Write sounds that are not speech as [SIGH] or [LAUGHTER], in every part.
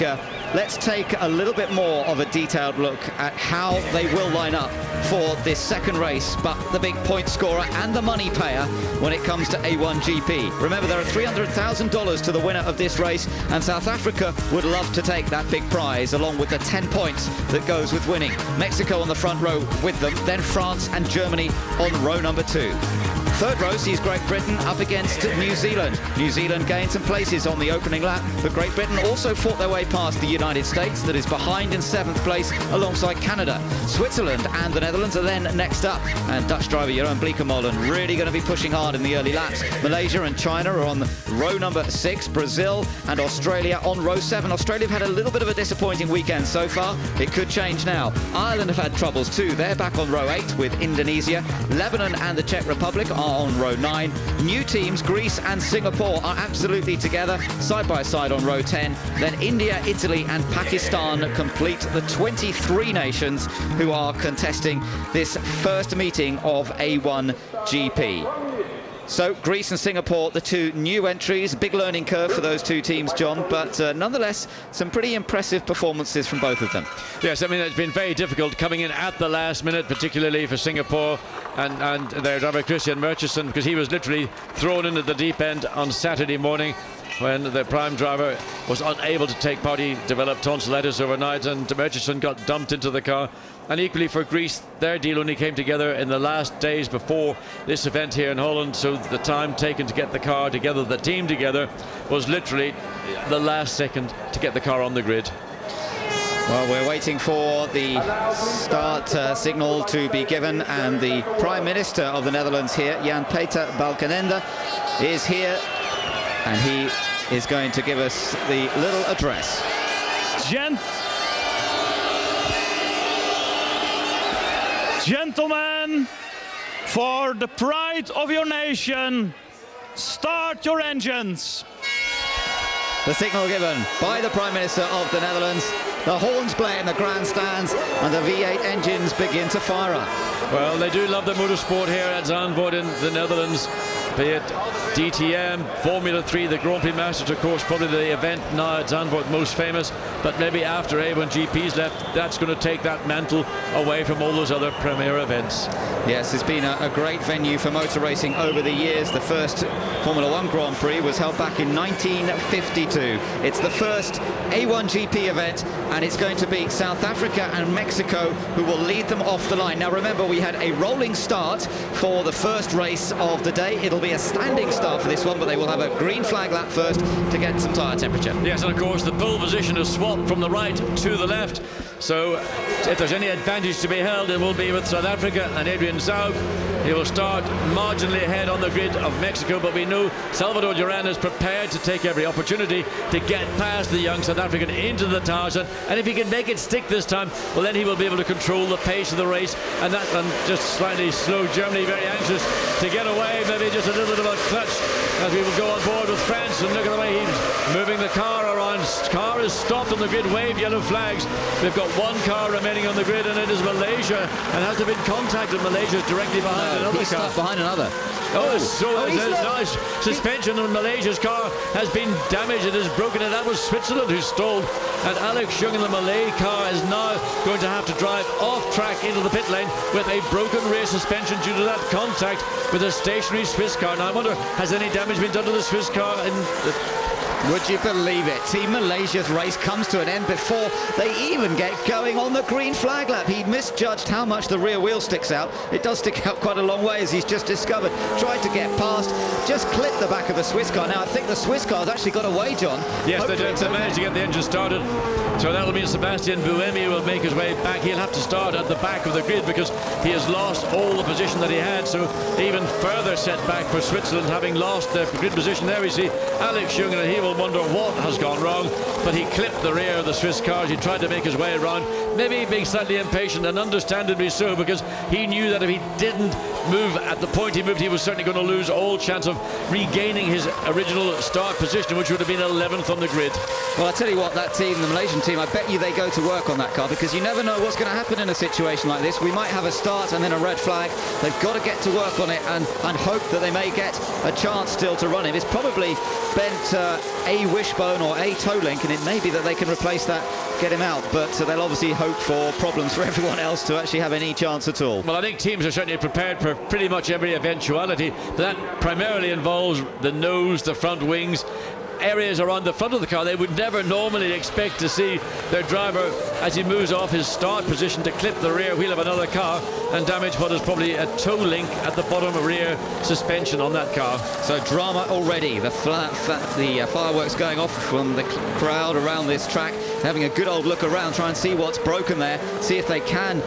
Africa, let's take a little bit more of a detailed look at how they will line up for this second race, but the big point scorer and the money payer when it comes to A1GP. Remember, there are $300,000 to the winner of this race, and South Africa would love to take that big prize, along with the 10 points that goes with winning. Mexico on the front row with them, then France and Germany on row number two. Third row sees Great Britain up against New Zealand. New Zealand gained some places on the opening lap, but Great Britain also fought their way past the United States, that is behind in seventh place alongside Canada. Switzerland and the Netherlands are then next up, and Dutch driver Jeroen Bleekemolen really going to be pushing hard in the early laps. Malaysia and China are on row number six, Brazil and Australia on row seven. Australia have had a little bit of a disappointing weekend so far. It could change now. Ireland have had troubles too. They're back on row eight with Indonesia. Lebanon and the Czech Republic are on row 9. New teams, Greece and Singapore, are absolutely together, side by side on row 10. Then India, Italy and Pakistan complete the 23 nations who are contesting this first meeting of A1 GP. So Greece and Singapore, the two new entries. Big learning curve for those two teams, John, but uh, nonetheless, some pretty impressive performances from both of them. Yes, I mean, it's been very difficult coming in at the last minute, particularly for Singapore and, and their driver Christian Murchison, because he was literally thrown into the deep end on Saturday morning when the prime driver was unable to take part. He developed tonsillitis overnight, and Murchison got dumped into the car. And equally for Greece, their deal only came together in the last days before this event here in Holland. So the time taken to get the car together, the team together, was literally the last second to get the car on the grid. Well, we're waiting for the start uh, signal to be given, and the Prime Minister of the Netherlands here, Jan Peter Balkenende, is here, and he is going to give us the little address. Gent Gentlemen, for the pride of your nation, start your engines. The signal given by the Prime Minister of the Netherlands. The horns play in the grandstands and the V8 engines begin to fire up. Well, they do love the motorsport here at Zandvoort in the Netherlands be it DTM, Formula 3, the Grand Prix Masters, of course, probably the event now at Zandvoort most famous, but maybe after A1 GP's left, that's going to take that mantle away from all those other premier events. Yes, it's been a, a great venue for motor racing over the years. The first Formula One Grand Prix was held back in 1952. It's the first A1 GP event, and it's going to be South Africa and Mexico who will lead them off the line. Now, remember, we had a rolling start for the first race of the day. It'll be be a standing start for this one, but they will have a green flag lap first to get some tyre temperature. Yes, and of course the pole position is swapped from the right to the left. So if there's any advantage to be held, it will be with South Africa and Adrian Zaugg. He will start marginally ahead on the grid of Mexico, but we know Salvador Duran is prepared to take every opportunity to get past the young South African into the Tarzan. And if he can make it stick this time, well, then he will be able to control the pace of the race. And that and just slightly slow Germany, very anxious to get away. Maybe just a little bit of a clutch as we will go on board with France. And look at the way he's moving the car around. Car is stopped on the grid, wave yellow flags. We've got one car remaining on the grid, and it is Malaysia. And has there been contact with Malaysia directly behind no, another he's car? behind another. Oh, oh. so oh, nice suspension on Malaysia's car has been damaged. It has broken, and that was Switzerland who stalled. And Alex Yoong in the Malay car is now going to have to drive off track into the pit lane with a broken rear suspension due to that contact with a stationary Swiss car. Now I wonder, has any damage been done to the Swiss car in the would you believe it? Team Malaysia's race comes to an end before they even get going on the green flag lap. He misjudged how much the rear wheel sticks out. It does stick out quite a long way, as he's just discovered. Tried to get past, just clipped the back of the Swiss car. Now, I think the Swiss car's actually got away, John. Yes, Hopefully they did. They managed to get the engine started. So that'll mean Sebastian Buemi will make his way back. He'll have to start at the back of the grid because he has lost all the position that he had. So even further setback for Switzerland, having lost their grid position. There we see Alex Yoong, and he will wonder what has gone wrong. But he clipped the rear of the Swiss cars. He tried to make his way around. Maybe being slightly impatient, and understandably so, because he knew that if he didn't move at the point he moved, he was certainly going to lose all chance of regaining his original start position, which would have been 11th on the grid. Well, I tell you what, that team, the Malaysian team, I bet you they go to work on that car because you never know what's going to happen in a situation like this. We might have a start and then a red flag. They've got to get to work on it and, and hope that they may get a chance still to run him. It's probably bent uh, a wishbone or a toe link, and it may be that they can replace that, get him out. But uh, they'll obviously hope for problems [LAUGHS] for everyone else to actually have any chance at all. Well, I think teams are certainly prepared for pretty much every eventuality, that primarily involves the nose, the front wings, areas around the front of the car they would never normally expect to see their driver as he moves off his start position to clip the rear wheel of another car and damage what is probably a toe link at the bottom rear suspension on that car. So drama already. The, flat, flat, the uh, fireworks going off from the crowd around this track, having a good old look around, try and see what's broken there, see if they can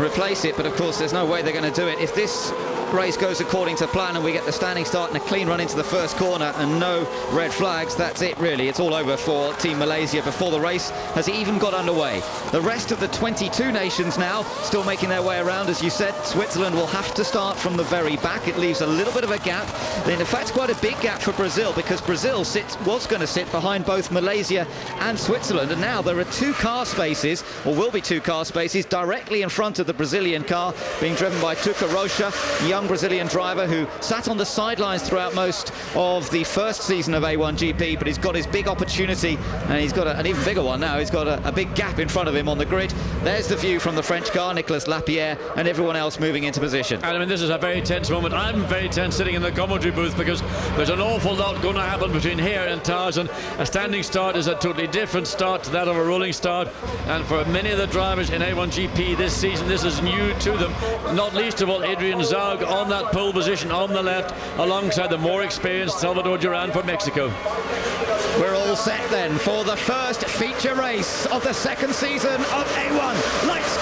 replace it. But of course, there's no way they're going to do it. If this race goes according to plan and we get the standing start and a clean run into the first corner and no red flags, that's it really. It's all over for Team Malaysia before the race has even got underway. The rest of the 22 nations now still making their way around. As you said, Switzerland will have to start from the very back. It leaves a little bit of a gap. In fact, quite a big gap for Brazil because Brazil sits, was going to sit behind both Malaysia and Switzerland. And now there are two car spaces, or will be two car spaces, directly in front of the Brazilian car being driven by Tuka Rocha, young Brazilian driver who sat on the sidelines throughout most of the first season of A1GP, but he's got his big opportunity, and he's got a, an even bigger one now. He's got a, a, big gap in front of him on the grid. There's the view from the French car, Nicolas Lapierre, and everyone else moving into position. And I mean, this is a very tense moment. I'm very tense sitting in the commentary booth because there's an awful lot going to happen between here and Tarzan. A standing start is a totally different start to that of a rolling start, and for many of the drivers in A1GP this season, this is new to them. Not least of all, Adrian Zaugg on that pole position on the left alongside the more experienced Salvador Duran for Mexico. We're all set then for the first feature race of the second season of A1. Lights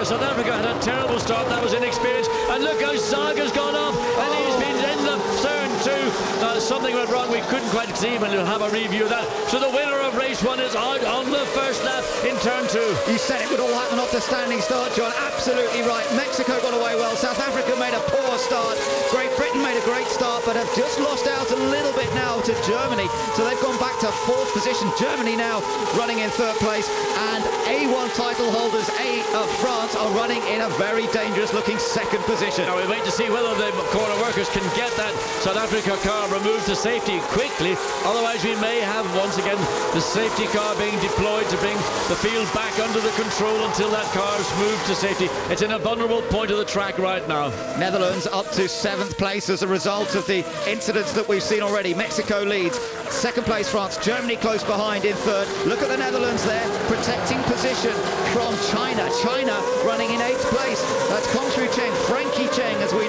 Africa. South Africa had a terrible start. That was inexperienced. And look how Zaugg's gone off. And he's been in the turn too. Uh, something went wrong. We couldn't quite see. And we'll have a review of that. So the winner of race one is out on the first lap in turn two. You said it would all happen off the standing start, John. Absolutely right. Mexico got away well. South Africa made a poor start. Great Britain made a great start, but have just lost out a little bit now to Germany. So they've gone back to fourth position. Germany now running in third place. And A1 title holders, A of France are running in a very dangerous looking second position. Now we wait to see whether the corner workers can get that South Africa car removed to safety quickly. Otherwise we may have once again the safety car being deployed to bring the field back under the control until that car is moved to safety. It's in a vulnerable point of the track right now. Netherlands up to seventh place as a result of the incidents that we've seen already. Mexico leads. Second place France. Germany close behind in third. Look at the Netherlands there protecting position from China. China running in eighth place. That's Congfu Cheng, Frankie Cheng as we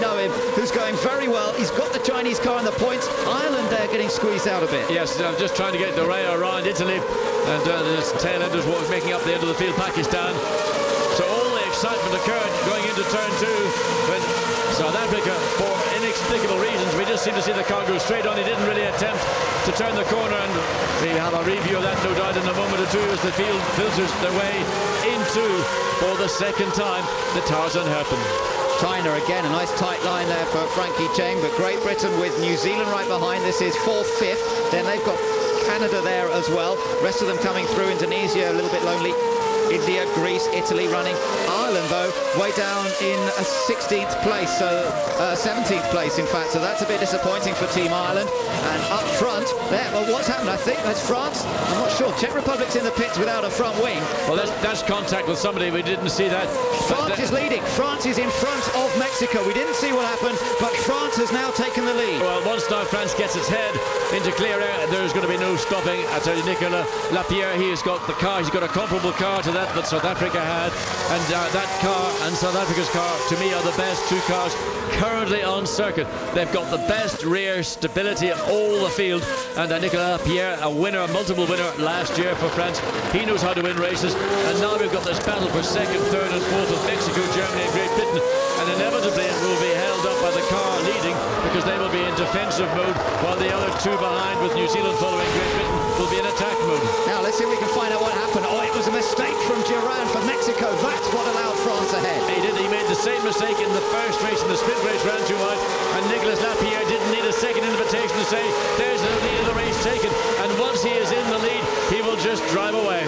going very well. He's got the Chinese car in the points. Ireland there getting squeezed out a bit. Yes, I'm just trying to get the rail around Italy. And uh, the tail enders making up the end of the field, Pakistan. So all the excitement occurred going into turn two when South Africa, for inexplicable reasons, we just seem to see the car go straight on. He didn't really attempt to turn the corner, and we have a review of that no doubt in a moment or two as the field filters their way into, for the second time, the Tarzan hairpin. China again, a nice tight line there for Frankie Cheng, but Great Britain with New Zealand right behind. This is fourth, fifth. Then they've got Canada there as well. Rest of them coming through. Indonesia a little bit lonely. India, Greece, Italy running. Ireland, though, way down in a 16th place, so uh, 17th place, in fact. So that's a bit disappointing for Team Ireland. And up front, there, well, what's happened? I think that's France. I'm not sure. Czech Republic's in the pits without a front wing. Well, that's, that's contact with somebody. We didn't see that. France is leading. France is in front of Mexico. We didn't see what happened, but France has now taken the lead. Well, once now France gets its head into clear air, there's going to be no stopping. I tell you, Nicolas Lapierre, he has got the car. He's got a comparable car to that that South Africa had. And uh, that car and South Africa's car, to me, are the best two cars currently on circuit. They've got the best rear stability of all the field. And uh, Nicolas Pierre, a winner, a multiple winner last year for France. He knows how to win races. And now we've got this battle for second, third and fourth with Mexico, Germany and Great Britain. And inevitably it will be held up by the car leading because they will be in defensive mode while the other two behind with New Zealand following Great Britain will be in attack mode. Now let's see if we can find out what happened. Oh, it was a mistake from Duran for Mexico. That's what allowed France ahead. He did. He made the same mistake in the first race in the sprint race, ran too wide, and Nicolas Lapierre didn't need a second invitation to say, there's the lead of the race taken, and once he is in the lead, he will just drive away.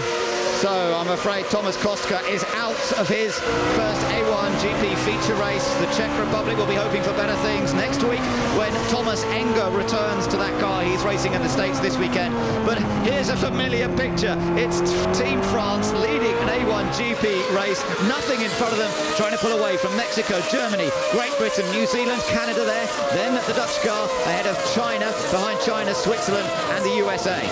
So I'm afraid Thomas Kostka is out of his first A1 GP feature race. The Czech Republic will be hoping for better things next week when Thomas Enge returns to that car. He's racing in the States this weekend. But here's a familiar picture. It's Team France leading an A1 GP race. Nothing in front of them, trying to pull away from Mexico, Germany, Great Britain, New Zealand, Canada there. Then the Dutch car ahead of China, behind China, Switzerland and the USA.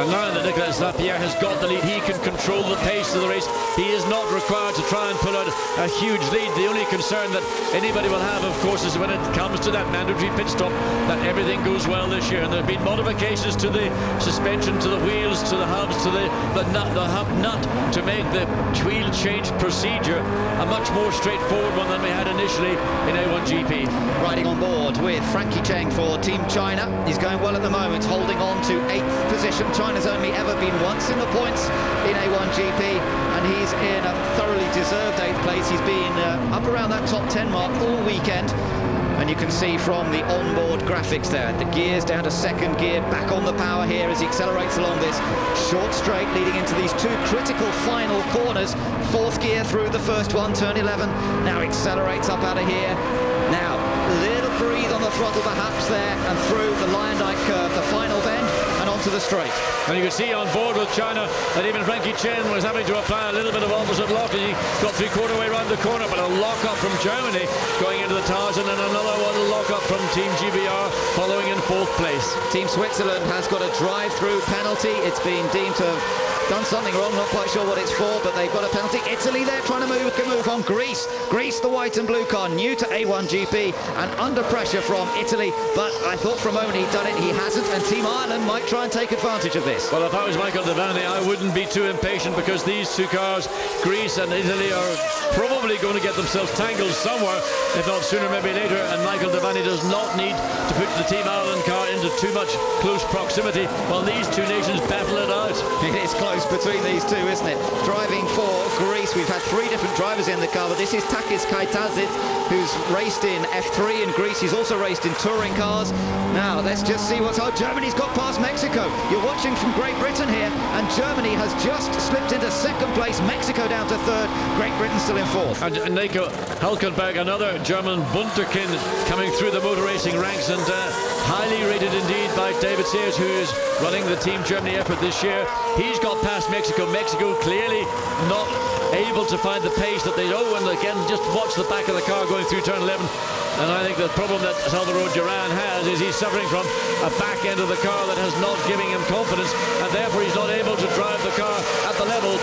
And now that Nicolas Lapierre has got the lead, he can control the pace of the race. He is not required to try and pull out a huge lead. The only concern that anybody will have, of course, is when it comes to that mandatory pit stop, that everything goes well this year. And there have been modifications to the suspension, to the wheels, to the hubs, to the, the nut, the hub nut, to make the wheel change procedure a much more straightforward one than we had initially in A1GP. Riding on board with Frankie Cheng for Team China. He's going well at the moment, holding on to eighth position. China's only ever been once in the points in A1GP, and he's in a thoroughly deserved eighth place. He's been uh, up around that top 10 mark all weekend. And you can see from the onboard graphics there, the gears down to second gear, back on the power here as he accelerates along this short straight leading into these two critical final corners. Fourth gear through the first one, turn 11, now accelerates up out of here. Now, little breathe on the throttle perhaps there, and through the Lion Luyendyk curve, the final bend, and the straight. And you can see on board with China that even Frankie Cheng was having to apply a little bit of opposite lock he got three-quarter way around the corner, but a lock up from Germany going into the Tarzan and another one lock up from Team GBR following in fourth place. Team Switzerland has got a drive-through penalty. It's been deemed to have done something wrong, not quite sure what it's for, but they've got a penalty. Italy there trying to move, move on. Greece, Greece the white and blue car, new to A1GP and under pressure from Italy, but I thought moment he'd done it, he hasn't, and Team Ireland might try and take advantage of this. Well, if I was Michael Devaney, I wouldn't be too impatient because these two cars, Greece and Italy, are probably going to get themselves tangled somewhere, if not sooner, maybe later, and Michael Devaney does not need to put the Team Ireland car into too much close proximity while these two nations battle it out. [LAUGHS] It is close between these two, isn't it? Driving for Greece, we've had three different drivers in the car, but this is Takis Kaitazis, who's raced in F3 in Greece. He's also raced in touring cars. Now, let's just see what's... Oh, Germany's got past Mexico. You're watching from Great Britain here, and Germany has just slipped into second place. Mexico down to third. Great Britain still in fourth. And Nico Hulkenberg, another German Wunderkind coming through the motor racing ranks and uh, highly rated indeed by David Sears, who is running the Team Germany effort this year. He's got past Mexico. Mexico clearly not able to find the pace that they owe. And again, just watch the back of the car going through turn 11. And I think the problem that Salvador Duran has is he's suffering from a back end of the car that has not giving him confidence, and therefore he's not able to drive the car at the level.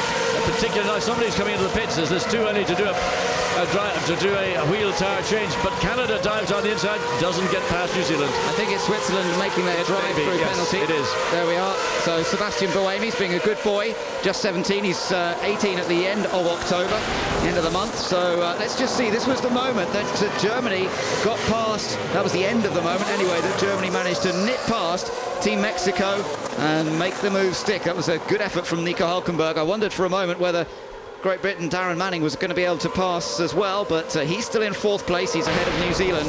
Particularly now, somebody's coming into the pits. Says it's too early to do a, a drive to do a, wheel tire change, but Canada dives on the inside, doesn't get past New Zealand. I think it's Switzerland making their drive-through yes, penalty. It is. There we are. So Sebastian Buemi's being a good boy, just 17. He's uh, 18 at the end of October, end of the month. So uh, let's just see. This was the moment that uh, Germany got past. That was the end of the moment anyway. That Germany managed to nip past Team Mexico and make the move stick. That was a good effort from Nico Hulkenberg. I wondered for a moment whether Great Britain, Darren Manning was going to be able to pass as well, but uh, he's still in fourth place. He's ahead of New Zealand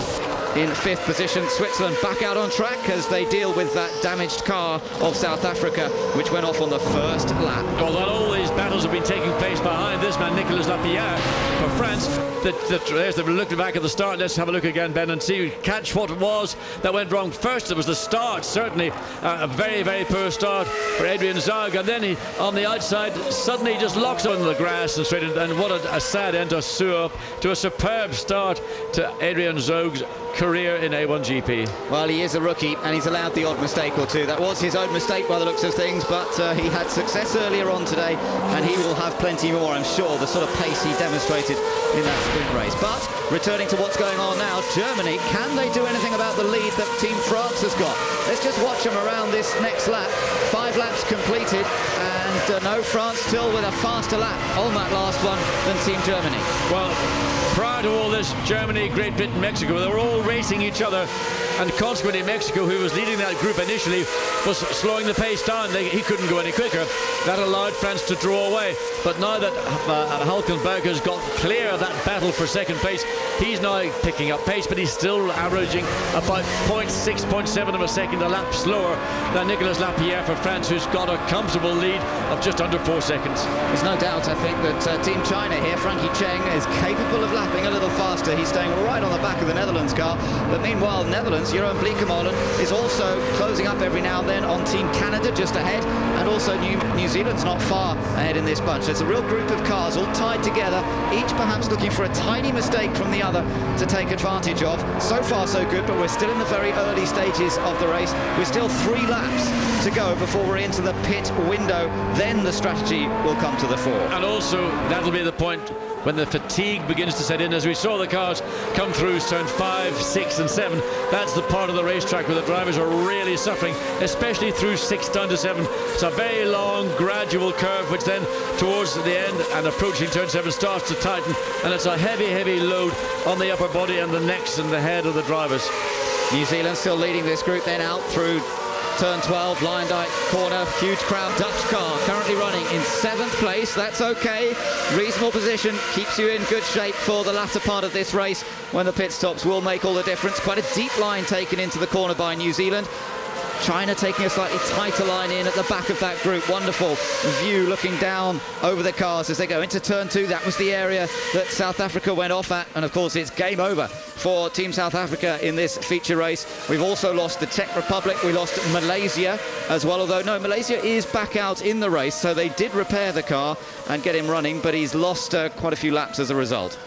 in fifth position. Switzerland back out on track as they deal with that damaged car of South Africa, which went off on the first lap. Although all these battles have been taking place behind this man, Nicolas Lapierre, for France. The, the, there's the look back at the start. Let's have a look again, Ben, and see, catch what it was that went wrong. First, it was the start, certainly uh, a very, very poor start for Adrian Zaugg, and then he, on the outside, suddenly just locks on the grass and straight, and what a, a sad end to Suop, to a superb start to Adrian Zaugg's career in A1GP. Well, he is a rookie and he's allowed the odd mistake or two. That was his own mistake by the looks of things, but uh, he had success earlier on today and he will have plenty more, I'm sure, the sort of pace he demonstrated in that sprint race. But returning to what's going on now, Germany, can they do anything about the lead that Team France has got? Let's just watch them around this next lap. Five laps completed, and uh, no, France still with a faster lap on that last one than Team Germany. Well, prior to all this, Germany, Great Britain, Mexico, they were all racing each other and consequently Mexico, who was leading that group initially, was slowing the pace down. They, he couldn't go any quicker. That allowed France to draw away. But now that uh, Hulkenberg has got clear of that battle for second place, he's now picking up pace, but he's still averaging about 0.6, 0.7 of a second a lap slower than Nicolas Lapierre for France, who's got a comfortable lead of just under four seconds. There's no doubt, I think, that uh, Team China here, Frankie Cheng, is capable of a little faster. He's staying right on the back of the Netherlands car. But meanwhile, Netherlands Jeroen Bleekemolen is also closing up every now and then on Team Canada just ahead, and also New, New Zealand's not far ahead in this bunch. There's a real group of cars all tied together, each perhaps looking for a tiny mistake from the other to take advantage of. So far, so good, but we're still in the very early stages of the race. We're still three laps to go before we're into the pit window. Then the strategy will come to the fore. And also, that'll be the point when the fatigue begins to set in. As we saw the cars come through turn five, six, and seven, that's the part of the racetrack where the drivers are really suffering, especially through six down to seven. It's a very long, gradual curve, which then towards the end and approaching turn seven starts to tighten, and it's a heavy, heavy load on the upper body and the necks and the head of the drivers. New Zealand still leading this group then out through turn 12, Luyendyk corner, huge crowd, Dutch car currently running in seventh place. That's okay. Reasonable position, keeps you in good shape for the latter part of this race when the pit stops will make all the difference. Quite a deep line taken into the corner by New Zealand. China taking a slightly tighter line in at the back of that group. Wonderful view looking down over the cars as they go into turn two. That was the area that South Africa went off at. And of course, it's game over for Team South Africa in this feature race. We've also lost the Czech Republic. We lost Malaysia as well. Although, no, Malaysia is back out in the race. So they did repair the car and get him running. But he's lost uh, quite a few laps as a result.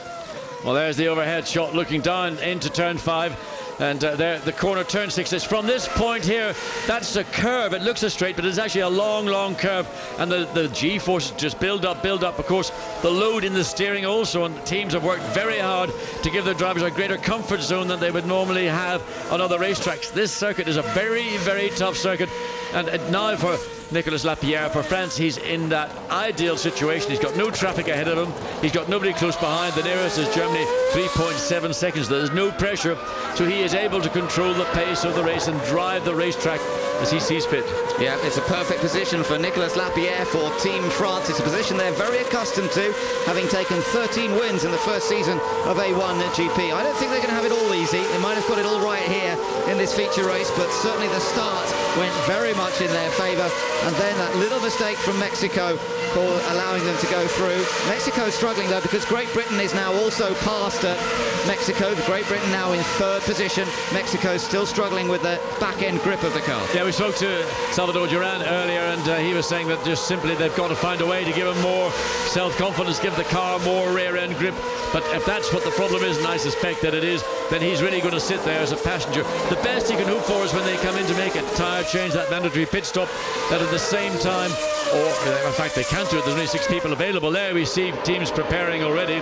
Well, there's the overhead shot looking down into turn five. And uh, there, the corner turn six is from this point here. That's a curve. It looks a straight, but it's actually a long, long curve. And the, the G forces just build up, build up. Of course, the load in the steering also. And teams have worked very hard to give their drivers a greater comfort zone than they would normally have on other racetracks. This circuit is a very, very tough circuit. And, and now for Nicolas Lapierre. For France, he's in that ideal situation. He's got no traffic ahead of him. He's got nobody close behind. The nearest is Germany, 3.7 seconds. There's no pressure, so he is able to control the pace of the race and drive the racetrack as he sees fit. Yeah, it's a perfect position for Nicolas Lapierre for Team France. It's a position they're very accustomed to, having taken 13 wins in the first season of A1 GP. I don't think they're going to have it all easy. They might have got it all right here in this feature race, but certainly the start went very much in their favour. And then that little mistake from Mexico allowing them to go through. Mexico struggling though because Great Britain is now also past uh, Mexico. Great Britain now in third position. Mexico still struggling with the back end grip of the car. Yeah, we spoke to Salvador Duran earlier and uh, he was saying that just simply they've got to find a way to give him more self-confidence, give the car more rear end grip. But if that's what the problem is, and I suspect that it is, then he's really going to sit there as a passenger. The best he can hope for is when they come in to make a tyre change, that mandatory pit stop, that at the same time, or in fact they can't do it, there's only six people available there. We see teams preparing already.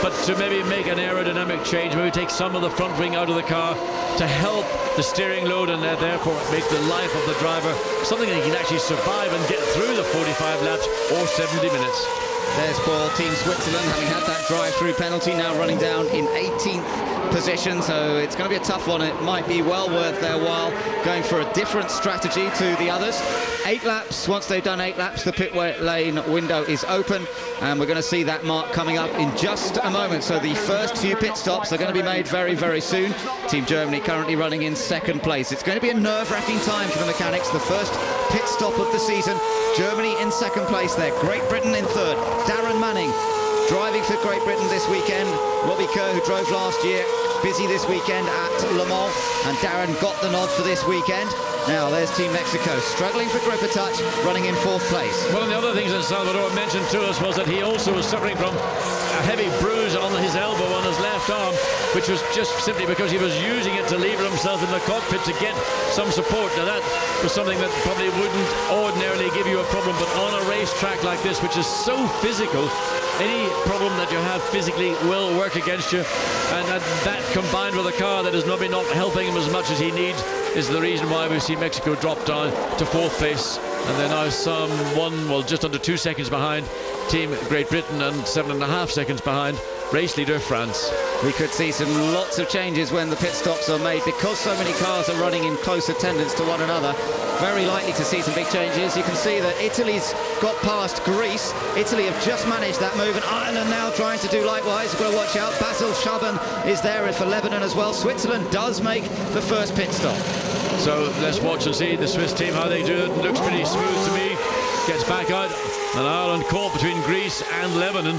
But to maybe make an aerodynamic change, maybe take some of the front wing out of the car to help the steering load and uh, therefore make the life of the driver something that he can actually survive and get through the 45 laps or 70 minutes. There's Paul, Team Switzerland, having had that drive-through penalty, now running down in 18th position, so it's going to be a tough one. It might be well worth their while going for a different strategy to the others. Eight laps, once they've done eight laps, the pit lane window is open, and we're going to see that mark coming up in just a moment. So the first few pit stops are going to be made very, very soon. Team Germany currently running in second place. It's going to be a nerve-wracking time for the mechanics. The first pit stop of the season. Germany in second place there. Great Britain in third. Darren Manning driving for Great Britain this weekend. Robbie Kerr, who drove last year, busy this weekend at Le Mans. And Darren got the nod for this weekend. Now, there's Team Mexico, struggling for grip touch, running in fourth place. One of the other things that Salvador mentioned to us was that he also was suffering from a heavy bruise on his elbow on his left arm, which was just simply because he was using it to lever himself in the cockpit to get some support. Now, that was something that probably wouldn't ordinarily give you a problem, but on a racetrack like this, which is so physical, any problem that you have physically will work against you. And that combined with a car that is maybe not helping him as much as he needs is the reason why we see Mexico drop down to fourth place and they're now some one, well, just under two seconds behind Team Great Britain and seven and a half seconds behind race leader France. We could see some lots of changes when the pit stops are made because so many cars are running in close attendance to one another. Very likely to see some big changes. You can see that Italy's got past Greece. Italy have just managed that move and Ireland now trying to do likewise. You've got to watch out. Basil Shaaban is there for Lebanon as well. Switzerland does make the first pit stop. So let's watch and see the Swiss team how they do it. Looks pretty smooth to me. Gets back out and Ireland caught between Greece and Lebanon.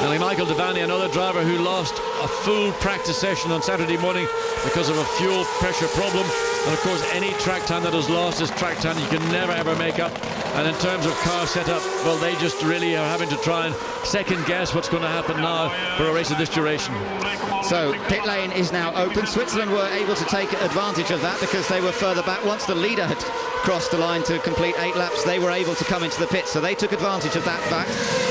And Michael Devaney, another driver who lost a full practice session on Saturday morning because of a fuel pressure problem. And of course, any track time that is lost is track time you can never ever make up. And in terms of car setup, well, they just really are having to try and second guess what's going to happen now for a race of this duration. So pit lane is now open. Switzerland were able to take advantage of that because they were further back. Once the leader had crossed the line to complete eight laps, they were able to come into the pit. So they took advantage of that fact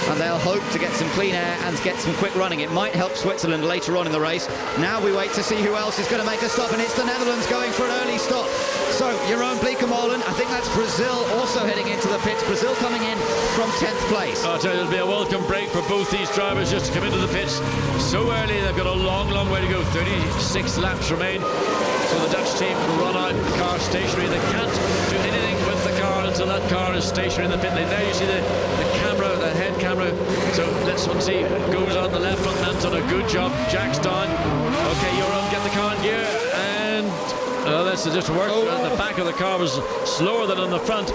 and they'll hope to get some clean air and get some quick running. It might help Switzerland later on in the race. Now we wait to see who else is going to make a stop and it's the Netherlands going for an early stop. So Jeroen Bleekemolen, I think that's Brazil also heading into the pits. Brazil coming in from 10th place. I'll tell you, it'll be a welcome break for both these drivers just to come into the pits so early. They've got a long, long way to go. 36 laps remain. So the Dutch team run out the car stationary. They can't do anything until that car is stationary in the pit lane. There you see the, the camera, the head camera. So let's see. Goes on the left front man's done a good job. Jack's done. Okay, you're on. Get the car in gear. And uh, well, that's just worked. Oh. The back of the car was slower than on the front.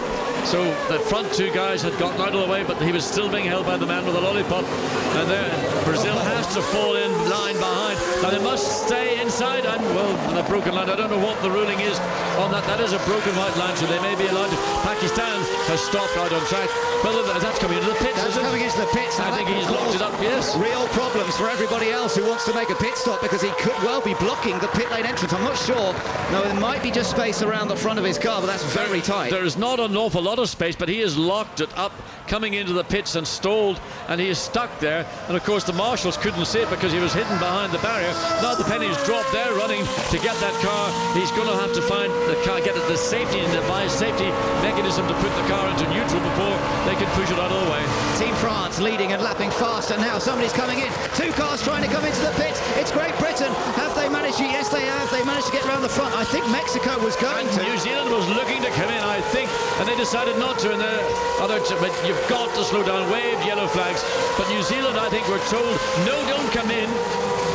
So the front two guys had gotten out of the way, but he was still being held by the man with the lollipop. And there, Brazil has to fall in line behind. Now they must stay inside. And well, the broken line. I don't know what the ruling is on that. That is a broken white line, so they may be allowed to. Pakistan has stopped out on track. Well, that's coming into the pits. That's coming into the pits. I think he's locked it up. Yes. Real problems for everybody else who wants to make a pit stop because he could well be blocking the pit lane entrance. I'm not sure. No, there might be just space around the front of his car, but that's very tight. There is not an awful lot of space, but he has locked it up coming into the pits and stalled, and he is stuck there. And of course, the marshals couldn't see it because he was hidden behind the barrier. Now the pennies dropped there, running to get that car. He's going to have to find the car, get the safety and device safety mechanism to put the car into neutral before they can push it out of the way. Team France leading and lapping fast, and now somebody's coming in. Two cars trying to come into the pits. It's Great Britain. Have they managed? Yes, they have. They managed to get around the front. I think Mexico was going and to. New Zealand was looking to come in, I think, and they decided not to. And the other, oh, but you've got to slow down. Wave yellow flags. But New Zealand, I think, were told no, don't come in.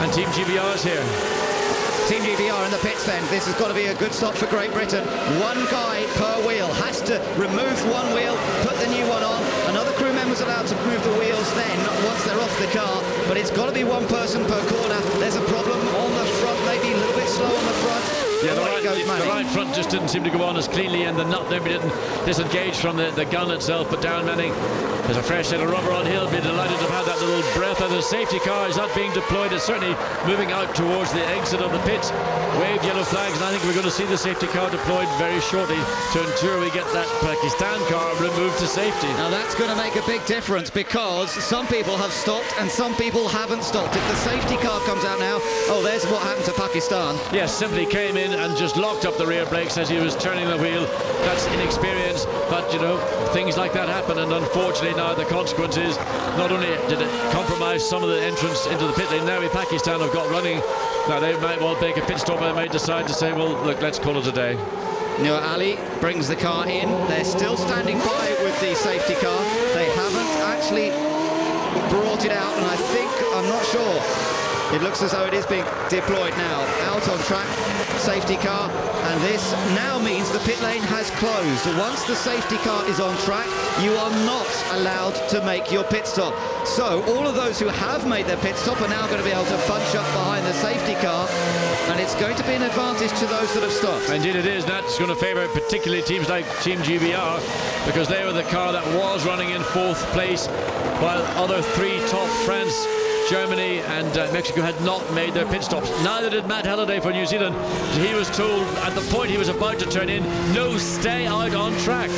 And Team GBR is here. Team GBR in the pits then. This has got to be a good stop for Great Britain. One guy per wheel has to remove one wheel, put the new one on. Another crew member's allowed to move the wheels then once they're off the car. But it's got to be one person per corner. There's a problem on the front, maybe a little bit slow on the front. Yeah, the right, goes, the right, front just didn't seem to go on as cleanly, and the nut maybe didn't disengage from the, the gun itself. But Darren Manning has a fresh set of rubber on. He'll be delighted to have that little breath. And the safety car is not being deployed. It's certainly moving out towards the exit of the pit. Wave yellow flags, and I think we're going to see the safety car deployed very shortly to ensure we get that Pakistan car removed to safety. Now that's going to make a big difference because some people have stopped and some people haven't stopped. If the safety car comes out now, oh, there's what happened to Pakistan. Yes, simply came in and just locked up the rear brakes as he was turning the wheel. That's inexperience, but you know, things like that happen, and unfortunately now the consequence is not only did it compromise some of the entrance into the pit lane, now Pakistan have got running. Now they might well make a pit stop, they might decide to say, well, look, let's call it a day. Noor Ali brings the car in. They're still standing by with the safety car. They haven't actually brought it out, and I think, I'm not sure, it looks as though it is being deployed now. Out on track, safety car, and this now means the pit lane has closed. Once the safety car is on track, you are not allowed to make your pit stop. So all of those who have made their pit stop are now going to be able to bunch up behind the safety car, and it's going to be an advantage to those that have stopped. Indeed it is. That's going to favour particularly teams like Team GBR, because they were the car that was running in fourth place, while other three top France Germany and uh, Mexico had not made their pit stops. Neither did Matt Halliday for New Zealand. He was told at the point he was about to turn in, no, stay out on track.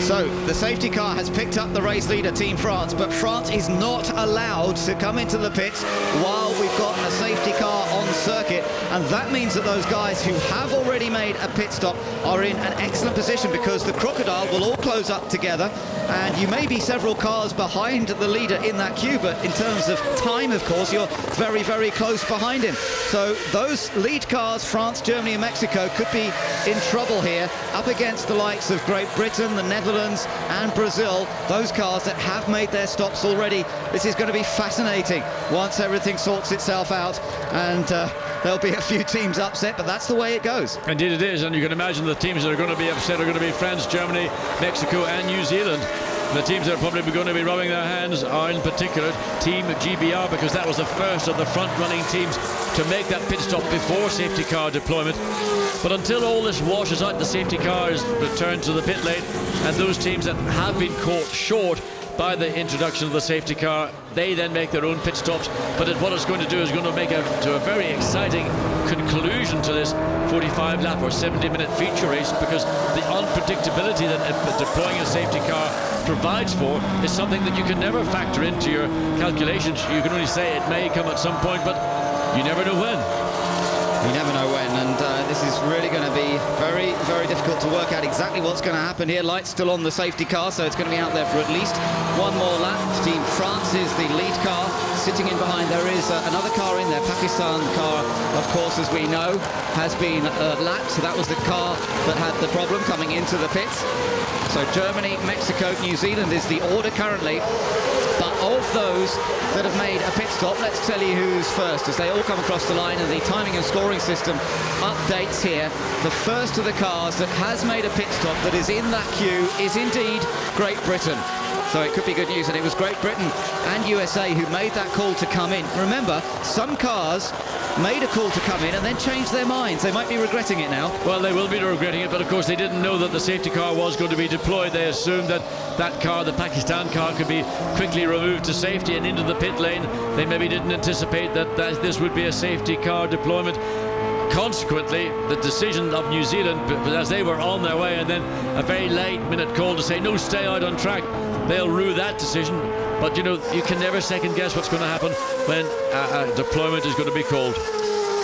So the safety car has picked up the race leader, Team France, but France is not allowed to come into the pits while we've got a safety car. And that means that those guys who have already made a pit stop are in an excellent position because the Crocodile will all close up together and you may be several cars behind the leader in that queue, but in terms of time, of course, you're very, very close behind him. So those lead cars, France, Germany and Mexico, could be in trouble here up against the likes of Great Britain, the Netherlands and Brazil, those cars that have made their stops already. This is going to be fascinating once everything sorts itself out and uh, there'll be a few teams upset, but that's the way it goes. Indeed it is, and you can imagine the teams that are going to be upset are going to be France, Germany, Mexico and New Zealand. The teams that are probably going to be rubbing their hands are in particular Team GBR because that was the first of the front-running teams to make that pit stop before safety car deployment. But until all this washes out, the safety cars return to the pit lane and those teams that have been caught short by the introduction of the safety car. They then make their own pit stops, but what it's going to do is going to make a, to a very exciting conclusion to this 45 lap or 70 minute feature race because the unpredictability that deploying a safety car provides for is something that you can never factor into your calculations. You can only say it may come at some point, but you never know when. You never know when, and uh, this is really going to be very, very difficult to work out exactly what's going to happen here. Light's still on the safety car, so it's going to be out there for at least one more lap. Team France is the lead car. Sitting in behind, there is uh, another car in there. Pakistan car, of course, as we know, has been uh, lapped. So that was the car that had the problem coming into the pits. So Germany, Mexico, New Zealand is the order currently. Of those that have made a pit stop, let's tell you who's first as they all come across the line and the timing and scoring system updates here. The first of the cars that has made a pit stop that is in that queue is indeed Great Britain. So it could be good news. And it was Great Britain and USA who made that call to come in. Remember, some cars made a call to come in and then changed their minds. They might be regretting it now. Well, they will be regretting it, but of course they didn't know that the safety car was going to be deployed. They assumed that that car, the Pakistan car, could be quickly removed to safety and into the pit lane. They maybe didn't anticipate that, that this would be a safety car deployment consequently, the decision of New Zealand, as they were on their way, and then a very late minute call to say, no, stay out on track, they'll rue that decision. But, you know, you can never second guess what's going to happen when a, a deployment is going to be called.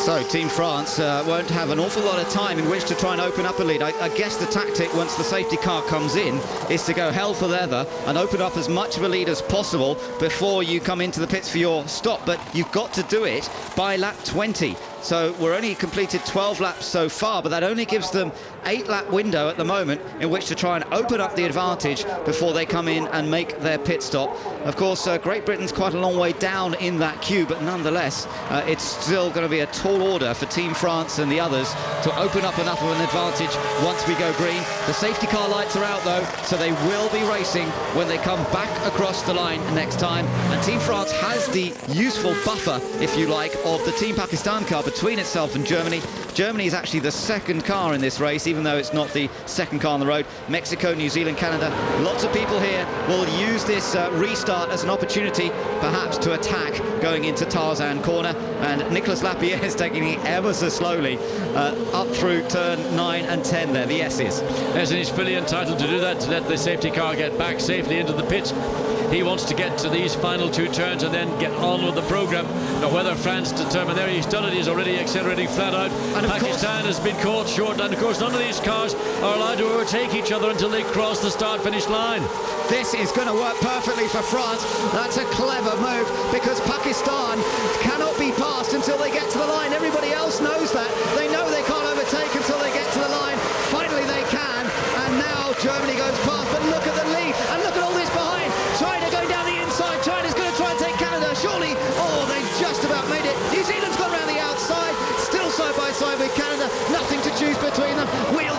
So Team France uh, won't have an awful lot of time in which to try and open up a lead. I, I, guess the tactic, once the safety car comes in, is to go hell for leather and open up as much of a lead as possible before you come into the pits for your stop. But you've got to do it by lap 20. So we're only completed 12 laps so far, but that only gives them eight lap window at the moment in which to try and open up the advantage before they come in and make their pit stop. Of course, uh, Great Britain's quite a long way down in that queue, but nonetheless, uh, it's still going to be a tall order for Team France and the others to open up enough of an advantage once we go green. The safety car lights are out though, so they will be racing when they come back across the line next time. And Team France has the useful buffer, if you like, of the Team Pakistan car, between itself and Germany. Germany is actually the second car in this race, even though it's not the second car on the road. Mexico, New Zealand, Canada. Lots of people here will use this uh, restart as an opportunity, perhaps, to attack going into Tarzan corner. And Nicolas Lapierre [LAUGHS] is taking it ever so slowly uh, up through turn 9 and 10 there, the S's. He's fully entitled to do that, to let the safety car get back safely into the pits. He wants to get to these final two turns and then get on with the programme. Now, whether France determine there, he's done it, he's already accelerating flat out. And Pakistan has been caught short, and of course, none of these cars are allowed to overtake each other until they cross the start-finish line. This is going to work perfectly for France. That's a clever move because Pakistan cannot be passed until they get to the line. Everybody else knows that. They know they Canada. Nothing to choose between them. Wheel.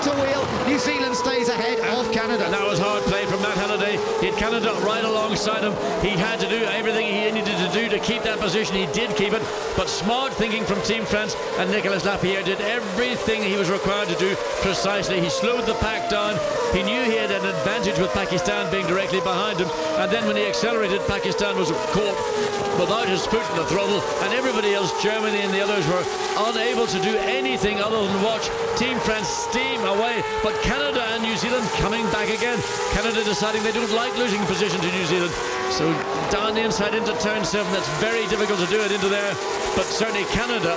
New Zealand stays ahead of Canada. That was hard play from Matt Halliday. He had Canada right alongside him. He had to do everything he needed to do to keep that position. He did keep it. But smart thinking from Team France and Nicolas Lapierre did everything he was required to do precisely. He slowed the pack down. He knew he had an advantage with Pakistan being directly behind him. And then when he accelerated, Pakistan was caught without his foot in the throttle. And everybody else, Germany and the others, were unable to do anything other than watch Team France steam away. But Canada and New Zealand coming back again. Canada deciding they don't like losing position to New Zealand. So down the inside into turn seven, that's very difficult to do it into there. But certainly Canada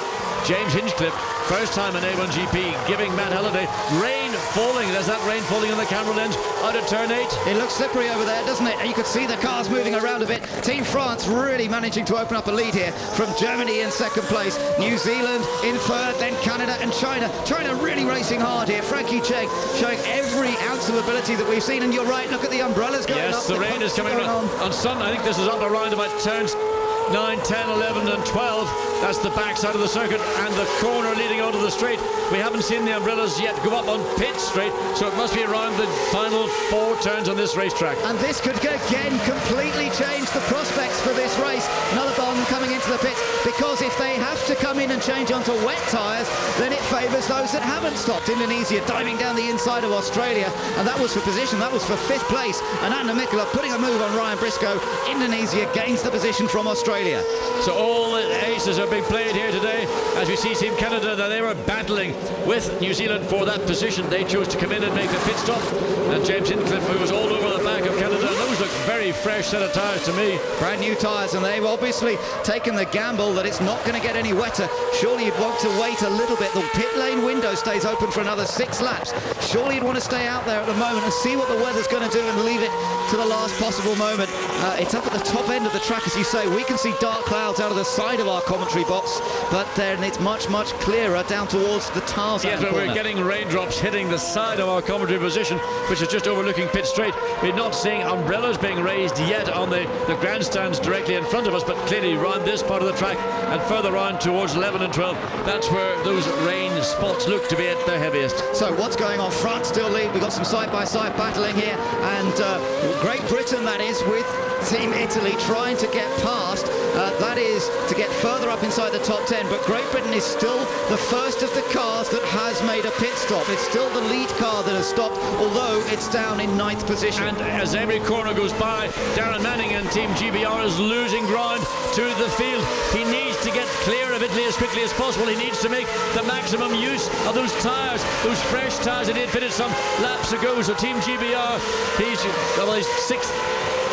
James Hinchcliffe, first time in A1GP, giving Matt Halliday rain falling. There's that rain falling on the camera lens out of turn eight. It looks slippery over there, doesn't it? And you can see the cars moving around a bit. Team France really managing to open up a lead here from Germany in second place, New Zealand in third, then Canada and China. China really racing hard here. Frankie Cheng showing every ounce of ability that we've seen. And you're right, look at the umbrellas going yes, up. the, the rain is coming. On. on sun, I think this is up around about turns 9, 10, 11 and 12. That's the backside of the circuit and the corner leading onto the straight. We haven't seen the umbrellas yet go up on pit straight, so it must be around the final four turns on this racetrack. And this could again completely change the prospects for this race. Another coming into the pits because if they have to come in and change onto wet tyres, then it favours those that haven't stopped. Indonesia diving down the inside of Australia, and that was for position, that was for fifth place. And Ananda Mikola putting a move on Ryan Briscoe. Indonesia gains the position from Australia. So all the aces are being played here today. As we see Team Canada, they were battling with New Zealand for that position. They chose to come in and make the pit stop. And James Hinchcliffe, who was all over fresh set of tyres to me. Brand new tyres, and they've obviously taken the gamble that it's not going to get any wetter. Surely you'd want to wait a little bit. The pit lane window stays open for another six laps. Surely you'd want to stay out there at the moment and see what the weather's going to do and leave it to the last possible moment. Uh, it's up at the top end of the track, as you say. We can see dark clouds out of the side of our commentary box, but then it's much, much clearer down towards the Tarzan Yes, but corner. we're getting raindrops hitting the side of our commentary position, which is just overlooking pit straight. We're not seeing umbrellas being raised yet on the, the grandstands directly in front of us, but clearly around this part of the track and further on towards 11 and 12, that's where those rain spots look to be at their heaviest. So what's going on? France still lead. We've got some side-by-side -side battling here, and uh, Great Britain, that is, with Team Italy trying to get past. Uh, that is to get further up inside the top 10. But Great Britain is still the first of the cars that has made a pit stop. It's still the lead car that has stopped, although it's down in ninth position. And as every corner goes by, Darren Manning and Team GBR is losing ground to the field. He needs to get clear of Italy as quickly as possible. He needs to make the maximum use of those tyres, those fresh tyres that he had fitted some laps ago. So Team GBR, he's, well, he's sixth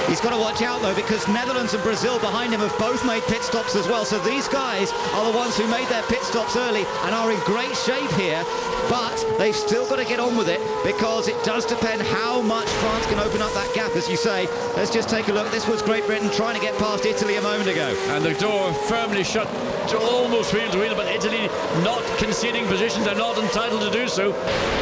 He's got to watch out though because Netherlands and Brazil behind him have both made pit stops as well. So these guys are the ones who made their pit stops early and are in great shape here. But they've still got to get on with it because it does depend how much France can open up that gap, as you say. Let's just take a look. This was Great Britain trying to get past Italy a moment ago. And the door firmly shut to almost wheel to wheel, but Italy not conceding positions. They're not entitled to do so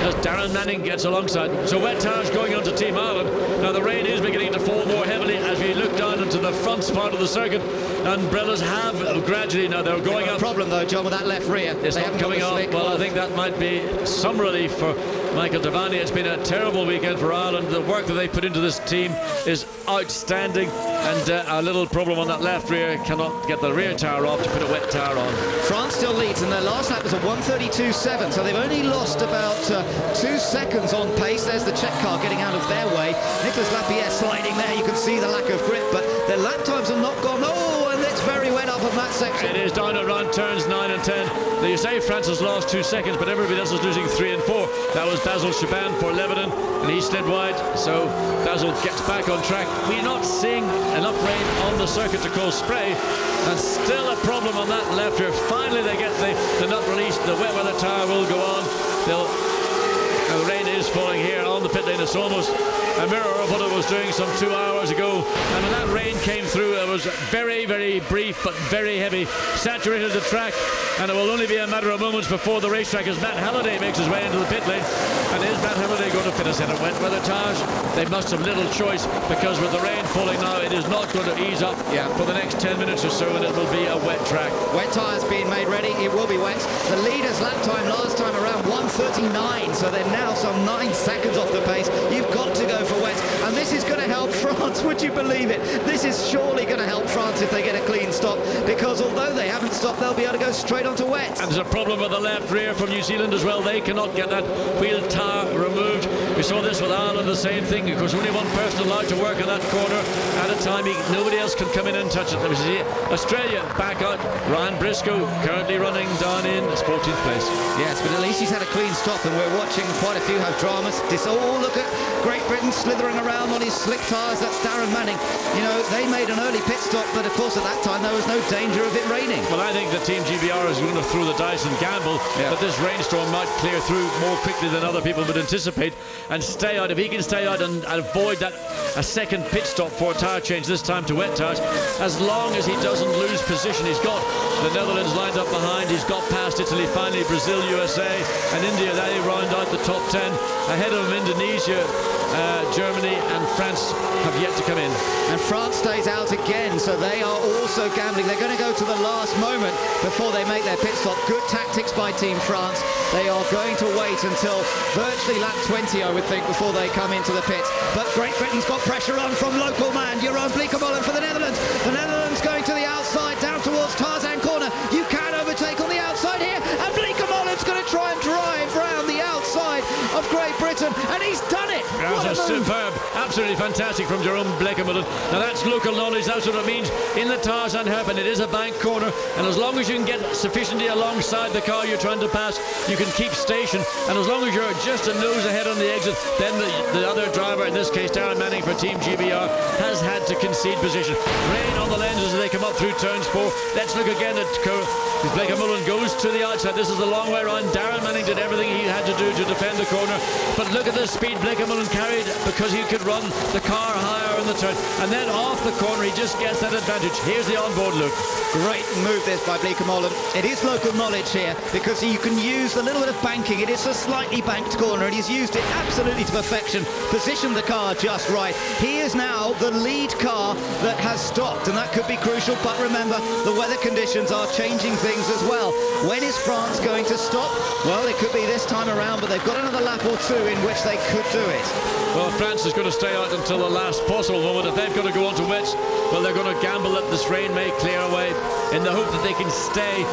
as Darren Manning gets alongside. So wet tires going on to Team Ireland. Now the rain is beginning to fall more heavily as we look down into the front part of the circuit. Umbrellas have gradually now they're going up. problem though, John, with that left rear. It's not coming off. Well, I think that might be some relief for Michael Devaney. It's been a terrible weekend for Ireland. The work that they put into this team is outstanding, and uh, a little problem on that left rear cannot get the rear tire off to put a wet tire on. France still leads, and their last lap was a 132.7, so they've only lost about uh, two seconds on pace. There's the Czech car getting out of their way. Nicolas Lapierre sliding there. You can see the lack of grip, but lap times have not gone. Oh, and it's very wet up on that section. It is down around turns 9 and 10. Now you say France has lost two seconds, but everybody else is losing 3 and 4. That was Basil Shaaban for Lebanon, and he slid wide, so Basil gets back on track. We're not seeing enough rain on the circuit to cause spray, and still a problem on that left rear. Finally, they get the, the nut released. The wet weather tire will go on. They'll, the rain is falling here on the pit lane. It's almost a mirror of what it was doing some two hours ago. And when that rain came through, it was very, very brief but very heavy, saturated the track, and it will only be a matter of moments before the racetrack as Matt Halliday makes his way into the pit lane. And is Matt Halliday going to fit us in a wet weather tires? They must have little choice because with the rain falling now, it is not going to ease up Yeah. for the next 10 minutes or so, and it will be a wet track. Wet tyres being made ready. It will be wet. The leader's lap time last time around 139, so they're now some nine seconds off the pace. You've got to go for wet, and this is going to help [LAUGHS] France. Would you believe it? This is surely going to help France if they get a clean stop, because although they haven't stopped, they'll be able to go straight onto wet. And there's a problem with the left rear from New Zealand as well. They cannot get that wheel tire removed. We saw this with Ireland, the same thing, because only one person allowed to work in that corner at a time. He, nobody else can come in and touch it. Australia back out. Ryan Briscoe currently running down in 14th place. Yes, but at least he's had a clean stop, and we're watching quite a few have dramas. This, oh, look at Great Britain slithering around on his slick tyres. That's Darren Manning. You know, they made an early pit stop, but of course at that time there was no danger of it raining. Well, I think the Team GBR is going to throw the dice and gamble yeah. that this rainstorm might clear through more quickly than other people would anticipate and stay out. If he can stay out and, and avoid that a second pit stop for a tyre change, this time to wet tyres, as long as he doesn't lose position, he's got the Netherlands lined up behind. He's got Italy, finally Brazil, USA, and India. They round out the top 10. Ahead of them, Indonesia, uh, Germany and France have yet to come in. And France stays out again, so they are also gambling. They're going to go to the last moment before they make their pit stop. Good tactics by Team France. They are going to wait until virtually lap 20, I would think, before they come into the pits. But Great Britain's got pressure on from local man, Jeroen Bleekemolen for the Netherlands. The Netherlands going to the outside, down towards Tarzan And he's done it. That was superb, absolutely fantastic from Jeroen Bleekemolen. Now that's local knowledge, that's what it means in the Tarzan hairpin. It is a bank corner, and as long as you can get sufficiently alongside the car you're trying to pass, you can keep station. And as long as you're just a nose ahead on the exit, then the, the other driver, in this case Darren Manning for Team GBR, has had to concede position. Rain on the lenses as they come up through turns four. Let's look again at Bleekemolen goes to the outside. This is the long way around. Darren Manning did everything he had to do to defend the corner. But look at the speed Bleekemolen carried because he could run the car higher in the turn. And then off the corner, he just gets that advantage. Here's the onboard look. Great move this by Bleekemolen. It is local knowledge here because you can use a little bit of banking. It is a slightly banked corner and he's used it absolutely to perfection. Positioned the car just right. He is now the lead car that has stopped and that could be crucial. But remember, the weather conditions are changing things as well. When is France going to stop? Well, it could be this time around, but they've got another lap or two in which they could do it. Well, France is going to stay out until the last possible moment. If they've got to go on to wets, well, they're going to gamble that this rain may clear away in the hope that they can stay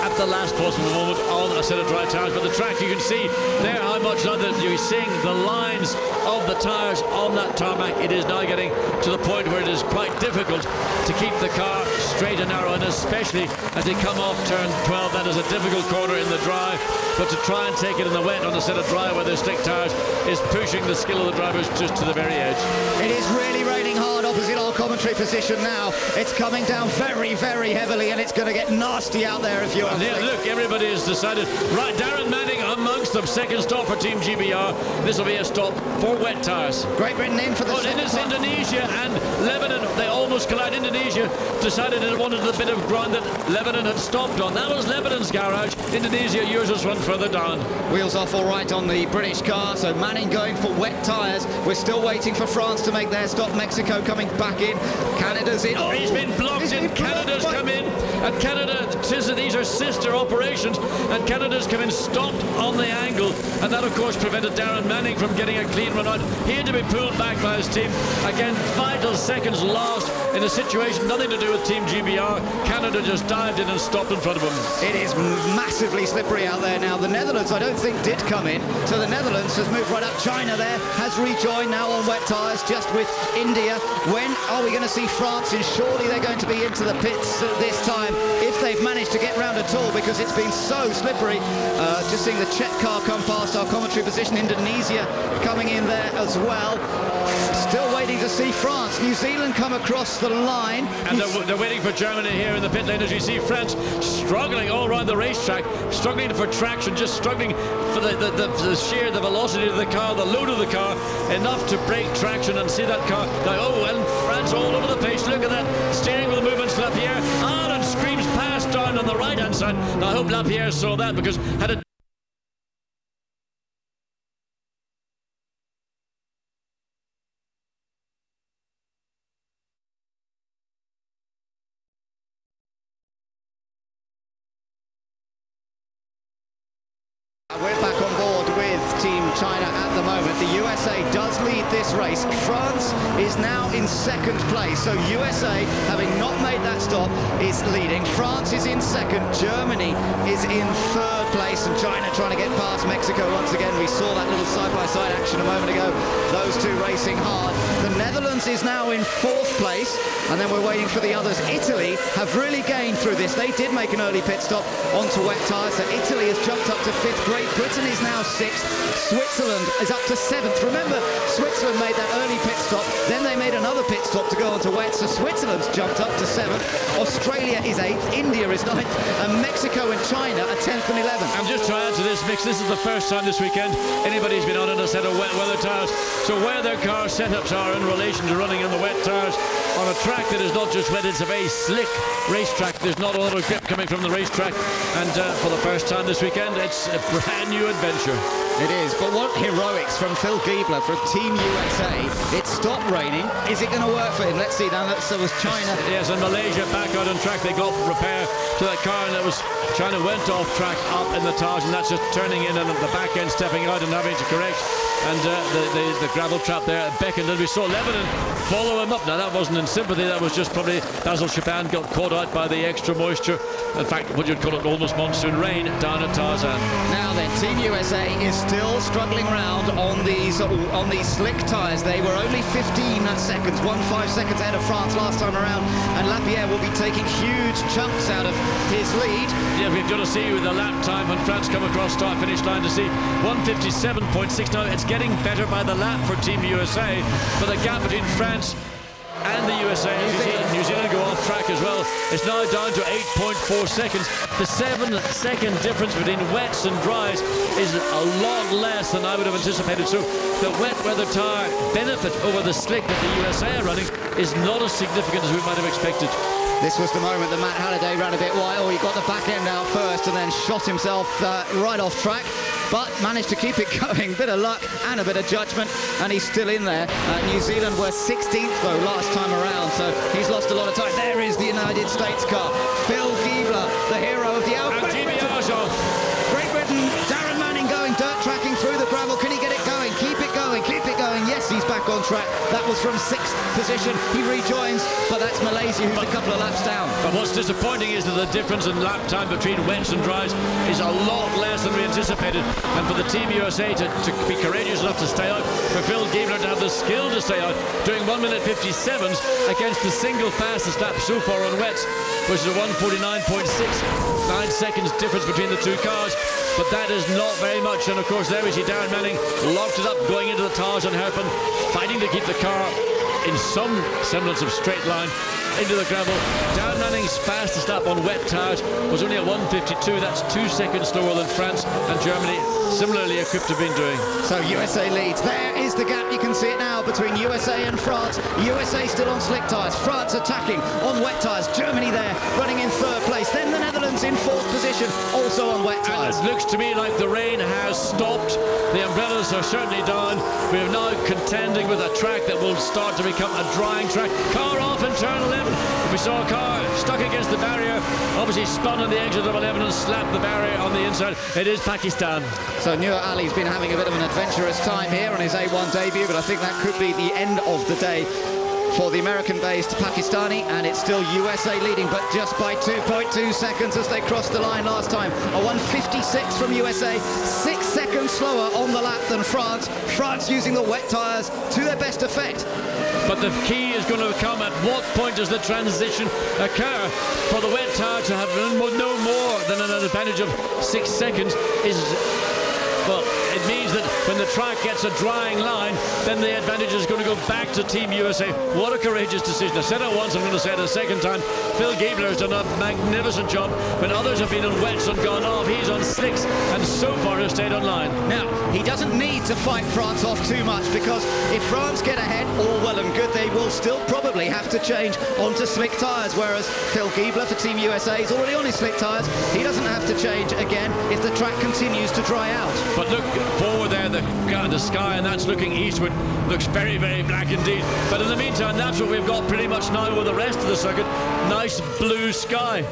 at the last possible moment on a set of dry tyres. But the track, you can see there how much that you're seeing the lines of the tyres on that tarmac. It is now getting to the point where it is quite difficult to keep the car straight and narrow, and especially as they come off turn 12. That is a difficult corner in the dry, but to try and take it in the wet on a set of dry weather slick tyres is pushing the skill of the drivers just to the very edge. It is really commentary position now. It's coming down very, very heavily, and it's going to get nasty out there if you're. Yeah, look, everybody has decided. Right, Darren Manning amongst them. Second stop for Team GBR. This will be a stop for wet tyres. Great Britain in for the. Oh, in is Indonesia and Lebanon. They almost collide. Indonesia decided it wanted a bit of ground that Lebanon had stopped on. That was Lebanon's garage. Indonesia, was one further down. Wheels off all right on the British car. So Manning going for wet tyres. We're still waiting for France to make their stop. Mexico coming back in. Canada's in. Oh, he's been blocked he's in. Canada's come in. And Canada, these are sister operations. And Canada's come in stopped on the angle. And that, of course, prevented Darren Manning from getting a clean run out. He had to be pulled back by his team. Again, vital seconds lost in a situation nothing to do with Team GBR. Canada just dived in and stopped in front of him. It is massively slippery out there now. The Netherlands, I don't think, did come in. So the Netherlands has moved right up. China there has rejoined now on wet tyres just with India. When are we going to see France and Surely they're going to be into the pits at this time if they've managed to get round at all because it's been so slippery. Uh, just seeing the Czech car come past our commentary position. Indonesia coming in there as well. Still waiting to see France. New Zealand come across the line. And they're, they're, waiting for Germany here in the pit lane as you see France struggling all around the racetrack, struggling for traction, just struggling for the, the, the, the sheer, the velocity of the car, the load of the car, enough to break traction and see that car. Now, oh, and All over the pace. Look at that steering wheel movements. Lapierre on and screams past down on the right hand side. I hope Lapierre saw that because had it We're back on board with Team China at the moment. The USA does lead this race. France is now in second place. So USA, having not made that stop, is leading. France is in second. Germany is in third place. And China trying to get past Mexico once again. We saw that little side-by-side -side action a moment ago. Those two racing hard. The Netherlands is now in fourth place. And then we're waiting for the others. Italy have really gained through this. They did make an early pit stop onto wet tyres. So Italy has jumped up to fifth. Great Britain is now sixth. Switzerland is up to seventh. Remember, Switzerland made that early pit stop. Then they made another pit stop to go onto wet. So Switzerland's jumped up to seventh. Australia is eighth. India is ninth. And Mexico and China are 10th and 11th. I'm just trying to this mix. This is the first time this weekend anybody's been on a set of wet weather tyres. So where their car setups are in relation to running in the wet tyres on a track that is not just wet, it's a very slick racetrack. There's not a lot of grip coming from the racetrack. And uh, for the first time this weekend, it's a brand new adventure. It is, but what heroics from Phil Giebler from Team USA. It stopped raining. Is it going to work for him? Let's see. Now that so was China. Yes, and Malaysia back out on track. They got repair to that car, and it was China went off track up in the tires, and that's just turning in and at the back end stepping out and having to correct. And uh, the, the, the gravel trap there beckoned, and we saw Lebanon follow him up. Now that wasn't in sympathy. That was just probably Basil Shaaban got caught out by the extra moisture. In fact, what you'd call it almost monsoon rain down at Tarzan. Now then, Team USA is still struggling around on these on these slick tyres. They were only 15 seconds, one five seconds ahead of France last time around, and Lapierre will be taking huge chunks out of his lead. Yeah, we've got to see with the lap time when France come across start-finish line to see 157.6. Now it's getting better by the lap for Team USA, but the gap between France and the USA. New Zealand, New Zealand go off track as well. It's now down to 8.4 seconds. The seven second difference between wets and dries is a lot less than I would have anticipated. So the wet weather tyre benefit over the slick that the USA are running is not as significant as we might have expected. This was the moment that Matt Halliday ran a bit wild. He got the back end out first and then shot himself uh, right off track, but managed to keep it [LAUGHS] going. Bit of luck and a bit of judgment, and he's still in there. Uh, New Zealand were 16th, though, last time around, so he's lost a lot of time. There is the United States car. Phil track. That was from sixth position. He rejoins, but that's Malaysia who's but, a couple of laps down. But what's disappointing is that the difference in lap time between wets and dries is a lot less than we anticipated. And for the Team USA to, to be courageous enough to stay out, for Phil Giebler to have the skill to stay out, doing 1 minute 57s against the single fastest lap so far on wets, which is a 149.69 seconds difference between the two cars. But that is not very much. And of course, there we see Darren Manning locked it up going into the Tarzan hairpin, fighting to keep the car in some semblance of straight line into the gravel. Darren Manning's fastest lap on wet tyres was only at 152. That's two seconds slower than France and Germany similarly equipped have been doing. So USA leads. There is the gap. You can see it now between USA and France. USA still on slick tyres. France attacking on wet tyres. Germany there running in third place. Then the Netherlands in fourth position, also on wet tyres. It looks to me like the rain has stopped. The umbrellas are certainly down. We are now contending with a track that will start to become a drying track. Car off in turn 11. We saw a car stuck against the barrier. Obviously spun on the exit of 11 and slapped the barrier on the inside. It is Pakistan. So Nur Ali's been having a bit of an adventurous time here on his A1 debut, but I think that could be the end of the day for the American-based Pakistani, and it's still USA leading, but just by 2.2 seconds as they crossed the line last time. A 156 from USA, six seconds slower on the lap than France. France using the wet tyres to their best effect. But the key is going to come at what point does the transition occur for the wet tyre to have no more than an advantage of six seconds is well, it means that when the track gets a drying line, then the advantage is going to go back to Team USA. What a courageous decision. I said it once, I'm going to say it a second time. Phil Giebler has done a magnificent job. When others have been on wets and gone off, he's on slicks and so far has stayed on line. Now, he doesn't need to fight France off too much because if France get ahead, all well and good, they will still probably have to change onto slick tyres, whereas Phil Giebler for Team USA is already on his slick tyres. He doesn't have to change again if the track continues to dry out. But look forward there, the, the sky, and that's looking eastward. Looks very, very black indeed. But in the meantime, that's what we've got pretty much now with the rest of the circuit. Nice blue sky.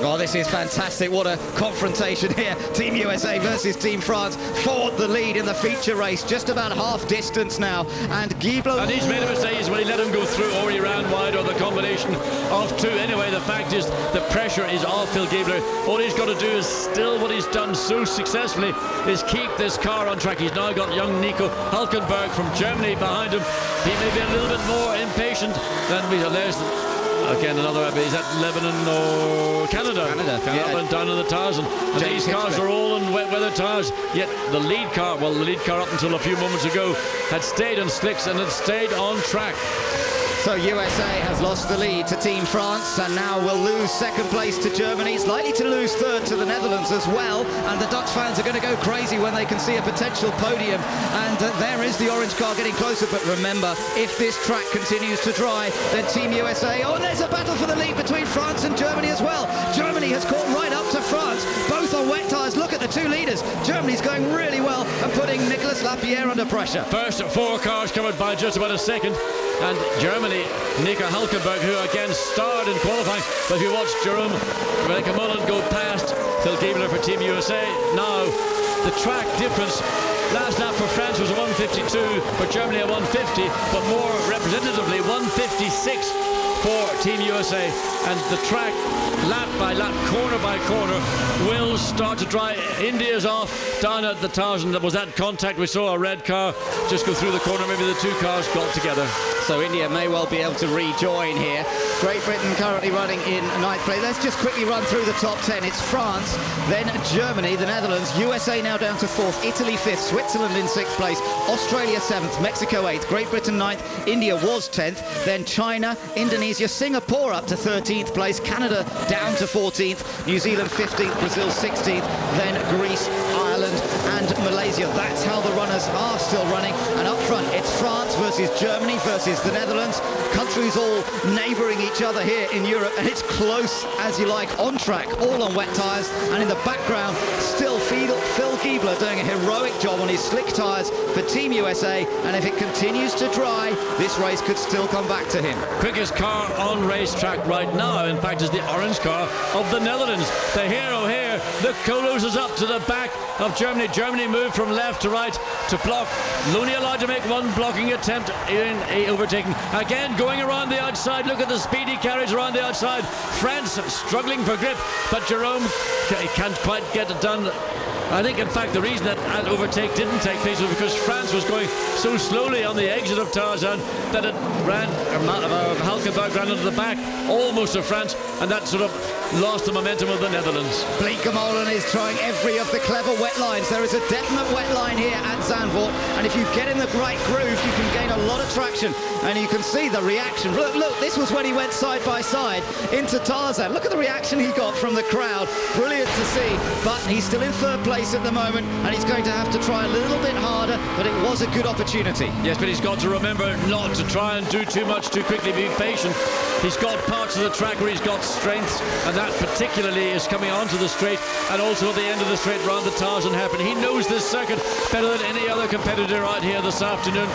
Oh, this is fantastic. What a confrontation here. Team USA versus Team France Ford the lead in the feature race. Just about half distance now. And Giebler... And he's made a mistake when he let him go through or he ran wide or the combination of two. Anyway, the fact is the pressure is off Phil Giebler. All he's got to do is still what he's done so successfully is keep this car on track. He's now got young Nico Hulkenberg from Germany behind him. He may be a little bit more impatient than we... There's Again, another, is that Lebanon or Canada? Canada, Canada yeah. and down on the tires. And, and these cars are all in wet weather tires. Yet the lead car, well, the lead car up until a few moments ago had stayed on slicks and had stayed on track. So USA has lost the lead to Team France and now will lose second place to Germany. It's likely to lose third to the Netherlands as well. And the Dutch fans are going to go crazy when they can see a potential podium. And uh, there is the orange car getting closer. But remember, if this track continues to dry, then Team USA... Oh, there's a battle for the lead between France and Germany as well. Germany has caught right up to France, both on wet tyres. Look at the two leaders. Germany's going really well and putting Nicolas Lapierre under pressure. First four cars covered by just about a second. And Germany, Nico Hulkenberg, who again starred in qualifying. But if you watch Jerome Mullen go past Phil Giebler for Team USA, now the track difference. Last lap for France was a 152, for Germany a 150, but more representatively 156 for Team USA. And the track, lap by lap, corner by corner, will start to dry. India's off down at the thousand. There was that contact. We saw a red car just go through the corner. Maybe the two cars got together. So India may well be able to rejoin here. Great Britain currently running in ninth place. Let's just quickly run through the top 10. It's France, then Germany, the Netherlands, USA now down to fourth, Italy fifth, Switzerland in sixth place, Australia seventh, Mexico eighth, Great Britain ninth, India was 10th, then China, Indonesia, Singapore up to 13th place, Canada down to 14th, New Zealand 15th, Brazil 16th, then Greece, Ireland and Malaysia. That's how the runners are still running. And it's France versus Germany versus the Netherlands. Countries all neighbouring each other here in Europe. And it's close as you like, on track, all on wet tyres. And in the background, still Phil Giebler doing a heroic job on his slick tyres for Team USA. And if it continues to dry, this race could still come back to him. Quickest car on racetrack right now, in fact, is the orange car of the Netherlands. The hero here, the is up to the back of Germany. Germany moved from left to right to block. Looney allowed to make one blocking attempt in a overtaking. Again, going around the outside. Look at the speed he carries around the outside. France struggling for grip, but Jeroen ca- can't quite get it done. I think, in fact, the reason that that overtake didn't take place was because France was going so slowly on the exit of Tarzan that it ran, uh, ran into the back almost of France, and that sort of lost the momentum of the Netherlands. Bleekemolen is trying every of the clever wet lines. There is a definite wet line here at Zandvoort, and if you get in the right groove, you can gain a lot of traction, and you can see the reaction. Look, look, this was when he went side by side into Tarzan. Look at the reaction he got from the crowd. Brilliant to see, but he's still in third place at the moment, and he's going to have to try a little bit harder, but it was a good opportunity. Yes, but he's got to remember not to try and do too much too quickly, be patient. He's got parts of the track where he's got strengths, and that particularly is coming onto the straight and also at the end of the straight round the Tarzan hairpin. He knows this circuit better than any other competitor out here this afternoon.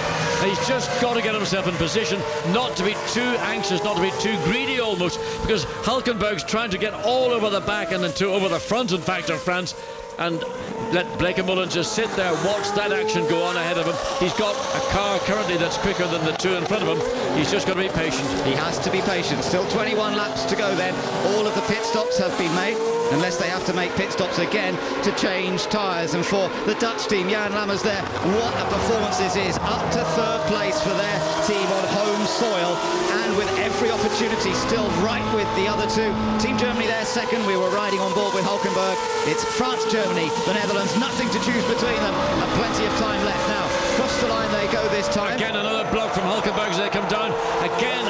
He's just got to get himself in position not to be too anxious, not to be too greedy almost, because Hulkenberg's trying to get all over the back and into over the front, in fact, of France. And let Bleekemolen just sit there, watch that action go on ahead of him. He's got a car currently that's quicker than the two in front of him. He's just got to be patient. He has to be patient. Still 21 laps to go then. All of the pit stops have been made, unless they have to make pit stops again to change tyres. And for the Dutch team, Jan Lammers there, what a performance this is. Up to third place for their team on home soil. And with every opportunity still right with the other two. Team Germany there second. We were riding on board with Hulkenberg. It's France, Germany, the Netherlands. Nothing to choose between them. And plenty of time left now. Cross the line they go this time. Again, another block from Hulkenberg as they come down. Again,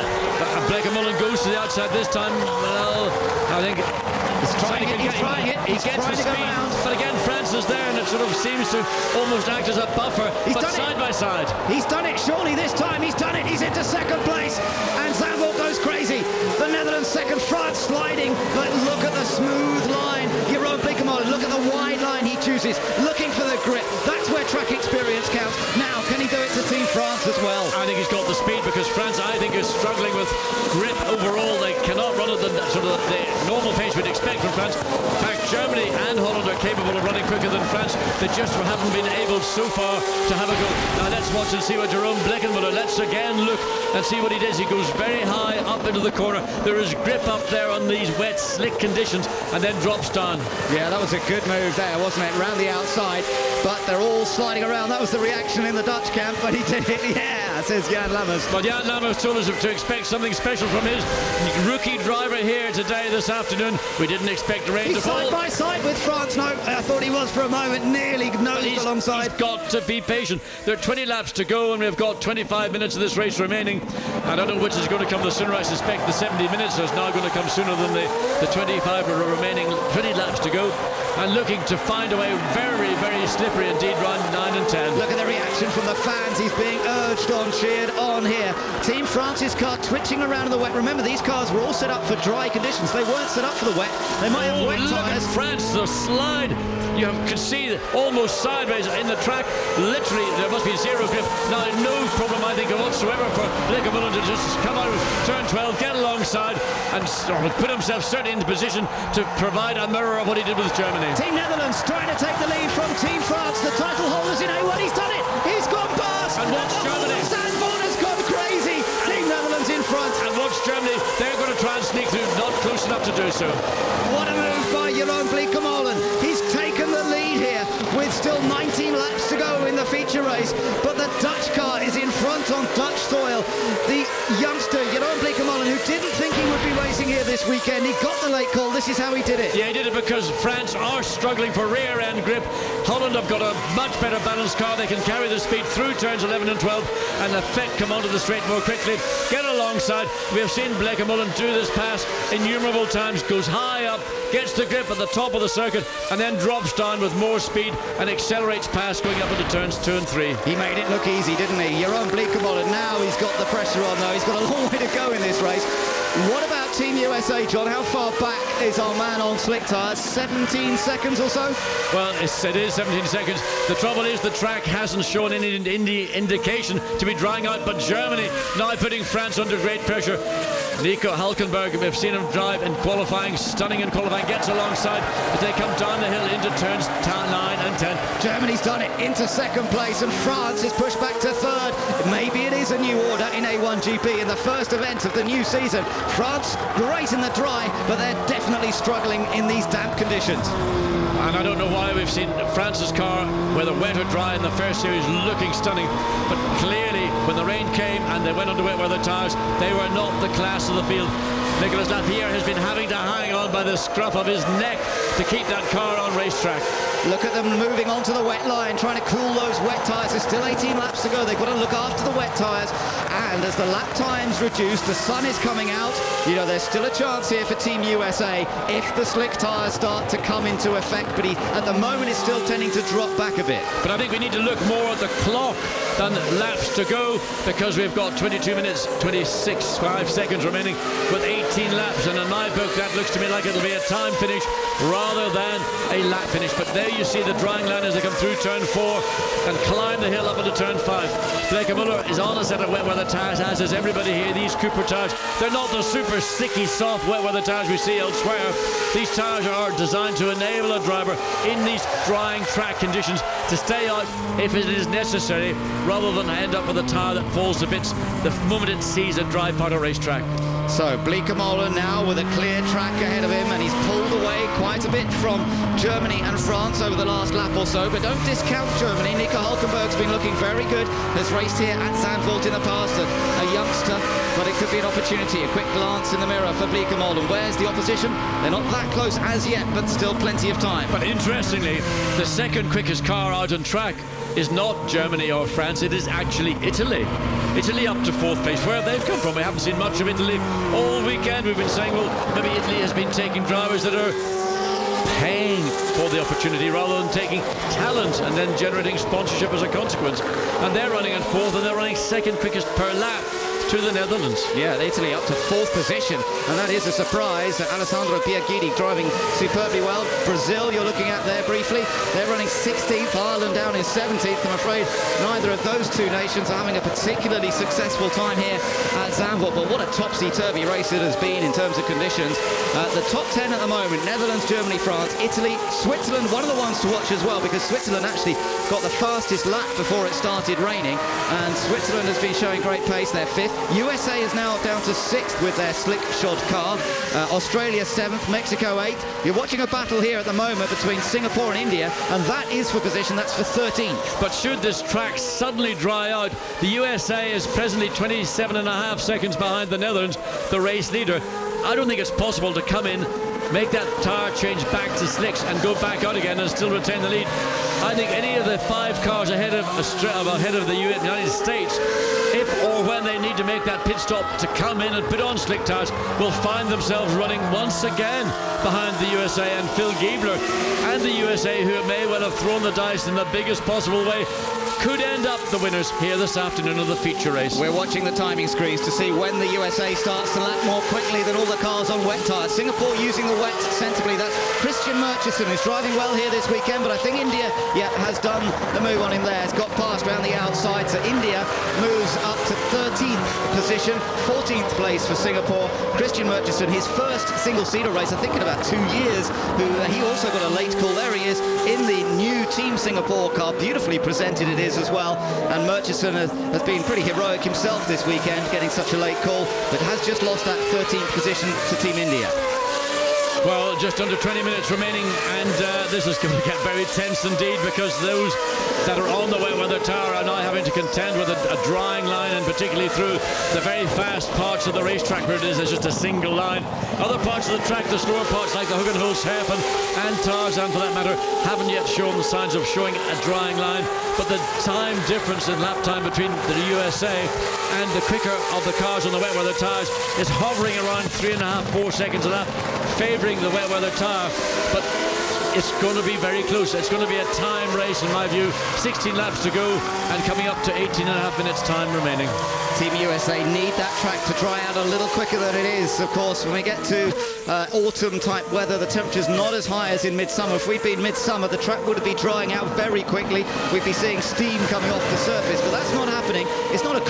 Bleekemolen goes to the outside this time. Well, I think He's trying to get it, he's trying it, He he's gets trying the speed, but again, France is there, and it sort of seems to almost act as a buffer. He's but done it. side by side. He's done it, surely this time. He's done it. He's into second place. And Zandvoort goes crazy. The Netherlands second, France sliding. But look at the smooth line. Jeroen Bleekemolen, look at the wide line he chooses. Looking for the grip. That's where track experience counts. Now, can he do it to Team France as well? I think he's got because France, I think, is struggling with grip overall. They cannot run at the sort of the normal pace we'd expect from France. In fact, Germany and Holland are capable of running quicker than France. They just haven't been able so far to have a go. Now let's watch and see what Jeroen Bleekemolen. Let's again look and see what he does. He goes very high up into the corner. There is grip up there on these wet, slick conditions, and then drops down. Yeah, that was a good move there, wasn't it? Round the outside, but they're all sliding around. That was the reaction in the Dutch camp, but he did it. [LAUGHS] Yeah, says Jan Lammers. But Jan Lammers told us to expect something special from his rookie driver here today, this afternoon. We didn't expect rain He's to fall. side by side with France. No, I thought he was for a moment, nearly nosed alongside. he's got to be patient. There are 20 laps to go, and we've got 25 minutes of this race remaining. I don't know which is going to come the sooner. I suspect the 70 minutes is now going to come sooner than the, the 25 remaining 20 laps to go. And looking to find a way very, very slippery indeed, round 9 and 10. Look at the reaction from the fans. He's being urged on, cheered on here. Team France's car twitching around in the wet. Remember, these cars were all set up for dry conditions. They weren't set up for the wet. They might have Oh, wet look tyres. at France, the slide. You can see almost sideways in the track. Literally, there must be zero grip. Now, no problem, I think, whatsoever for Bleekemolen to just come out of turn 12, get alongside, and sort of oh, put himself certainly into position to provide a mirror of what he did with Germany. Team Netherlands trying to take the lead from Team France. The title holders in A1. He's done it. He's gone past. And watch whole Germany. Zandvoort has gone crazy. Team Netherlands in front. And watch Germany, they're going to try and sneak through, not close enough to do so. What a move by Jeroen Bleekemolen. He's taken the lead here with still 19 laps to go in the feature race. But the Dutch car is in front on Dutch soil. The youngster, Jeroen who didn't think he would be racing here this weekend, he got the late call. This is how he did it. Yeah, he did it because France are struggling for rear end grip. Holland have got a much better balanced car. They can carry the speed through turns 11 and 12 and effect come onto the straight more quickly. Get alongside. We have seen Bleekemolen do this pass innumerable times. Goes high up, gets the grip at the top of the circuit, and then drops down with more speed and accelerates past going up into turns two and three. He made it look easy, didn't he? Jeroen Bleekemolen, now he's got the pressure on though. He's got a long way to go in this race. What about Team USA, John? How far back is our man on slick tyres? 17 seconds or so? Well, it's, it is 17 seconds. The trouble is the track hasn't shown any indi- indication to be drying out, but Germany now putting France under great pressure. Nico Hulkenberg, we've seen him drive in qualifying, stunning in qualifying, gets alongside as they come down the hill into turns 9 and 10. Germany's done it into second place and France is pushed back to third. Maybe it is a new order in A1GP in the first event of the new season. France, great in the dry, but they're definitely struggling in these damp conditions. And I don't know why we've seen France's car, whether wet or dry in the first series, looking stunning. But clearly, when the rain came and they went under wet weather tyres, they were not the class of the field. Nicolas Lapierre has been having to hang on by the scruff of his neck to keep that car on racetrack. Look at them moving onto the wet line, trying to cool those wet tyres. There's still 18 laps to go. They've got to look after the wet tyres. And as the lap times reduce, the sun is coming out. You know, there's still a chance here for Team USA if the slick tyres start to come into effect. But he, at the moment, it's still tending to drop back a bit. But I think we need to look more at the clock than laps to go because we've got 22 minutes, 26, 5 seconds remaining with 18 laps. And in my book, that looks to me like it'll be a time finish rather than a lap finish. But there you see the drying line as they come through turn four and climb the hill up into turn five. Bleekemolen is on a set of wet weather tyres, as is everybody here. These Cooper tyres, they're not the super sticky, soft wet weather tyres we see elsewhere. These tyres are designed to enable a driver in these drying track conditions to stay out if it is necessary, rather than end up with a tyre that falls to bits the moment it sees a dry part of racetrack. So Bleekemolen now with a clear track ahead of him and he's pulled away quite a bit from Germany and France over the last lap or so. But don't discount Germany. Nico Hulkenberg's been looking very good. Has raced here at Zandvoort in the past. A, a youngster, but it could be an opportunity. A quick glance in the mirror for Bleekemolen. Where's the opposition? They're not that close as yet, but still plenty of time. But interestingly, the second quickest car out on track is not Germany or France, it is actually Italy. Italy up to fourth place. Where have they come from? We haven't seen much of Italy all weekend. We've been saying, well, maybe Italy has been taking drivers that are paying for the opportunity rather than taking talent and then generating sponsorship as a consequence. And they're running in fourth and they're running second quickest per lap to the Netherlands. Yeah, Italy up to fourth position, and that is a surprise. Alessandro Pier Guidi driving superbly well. Brazil, you're looking at there briefly. They're running 16th, Ireland down in 17th. I'm afraid neither of those two nations are having a particularly successful time here at. Zandvoort, but what a topsy-turvy race it has been in terms of conditions. Uh, the top 10 at the moment, Netherlands, Germany, France, Italy, Switzerland, one of the ones to watch as well, because Switzerland actually got the fastest lap before it started raining, and Switzerland has been showing great pace. They're fifth. USA is now down to sixth with their slick shod car. Uh, Australia seventh, Mexico eighth. You're watching a battle here at the moment between Singapore and India, and that is for position, that's for 13th. But should this track suddenly dry out, the USA is presently 27 and a half seconds behind the Netherlands, the race leader. I don't think it's possible to come in, make that tire change back to slicks and go back out again and still retain the lead. I think any of the five cars ahead of ahead of the United States, if or when they need to make that pit stop to come in and put on slick tires, will find themselves running once again behind the USA and Phil Giebler. And the USA, who may well have thrown the dice in the biggest possible way, could end up the winners here this afternoon of the feature race. We're watching the timing screens to see when the USA starts to lap more quickly than all the cars on wet tyres. Singapore using the wet sensibly. That's Christian Murchison who's driving well here this weekend, but I think India, yeah, has done the move on him there. Has got past around the outside, so India moves up to 13th position, 14th place for Singapore. Christian Murchison, his first single-seater race, I think in about two years, who uh, he also got a late call. There he is in the new Team Singapore car. Beautifully presented it is as well. And Murchison has, has, been pretty heroic himself this weekend, getting such a late call, but has just lost that 13th position to Team India. Well, just under 20 minutes remaining, and uh, this is going to get very tense indeed because those that are on the wet weather tower are now having to contend with a, a, drying line, and particularly through the very fast parts of the racetrack where it is just a single line. Other parts of the track, the slower parts like the Hoogenholzhafen and Tarzan for that matter, haven't yet shown the signs of showing a drying line. But the time difference in lap time between the USA and the quicker of the cars on the wet weather tires is hovering around three and a half, four seconds a lap, favouring the wet weather tire. But it's going to be very close. It's going to be a time race, in my view. 16 laps to go and coming up to 18 and a half minutes time remaining. Team USA need that track to dry out a little quicker than it is. Of course, when we get to uh, autumn-type weather, the temperature's not as high as in midsummer. If we'd been midsummer, the track would be drying out very quickly. We'd be seeing steam coming off the surface, but that's not happening. It's not a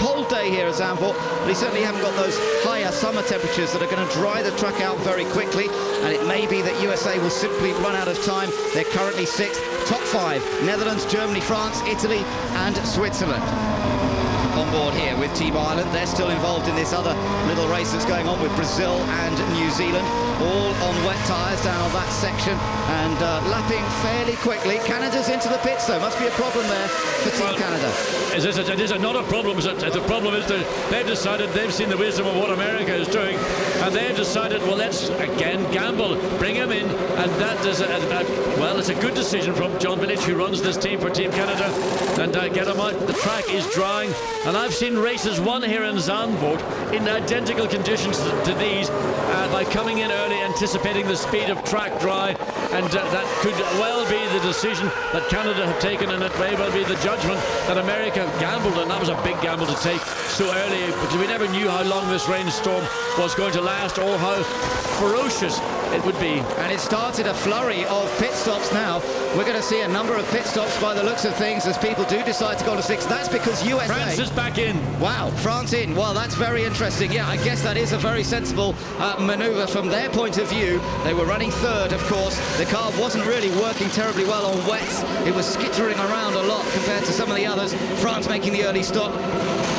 here at Zandvoort, but he certainly haven't got those higher summer temperatures that are going to dry the track out very quickly, and it may be that USA will simply run out of time. They're currently sixth. Top five, Netherlands, Germany, France, Italy, and Switzerland on board here with Team Ireland. They're still involved in this other little race that's going on with Brazil and New Zealand, all on wet tyres down on that section and uh, lapping fairly quickly. Canada's into the pits, though. Must be a problem there for Team well, Canada. Is this a, it is not a problem. The problem is that they've decided they've seen the wisdom of what America is doing, and they've decided, well, let's again gamble, bring him in, and that is a, a, well, it's a good decision from John Village, who runs this team for Team Canada, and uh, get him out. The track is drying. And I've seen races won here in Zandvoort in identical conditions to these uh, by coming in early, anticipating the speed of track dry. And uh, that could well be the decision that Canada have taken, and it may well be the judgment that America gambled. And that was a big gamble to take so early because we never knew how long this rainstorm was going to last or how ferocious it would be. And it started a flurry of pit stops now. We're going to see a number of pit stops by the looks of things as people do decide to go to six. That's because USA... France is back in. Wow, France in. Well, that's very interesting. Yeah, I guess that is a very sensible uh, manoeuvre from their point of view. They were running third, of course. The car wasn't really working terribly well on wets. It was skittering around a lot compared to some of the others. France making the early stop.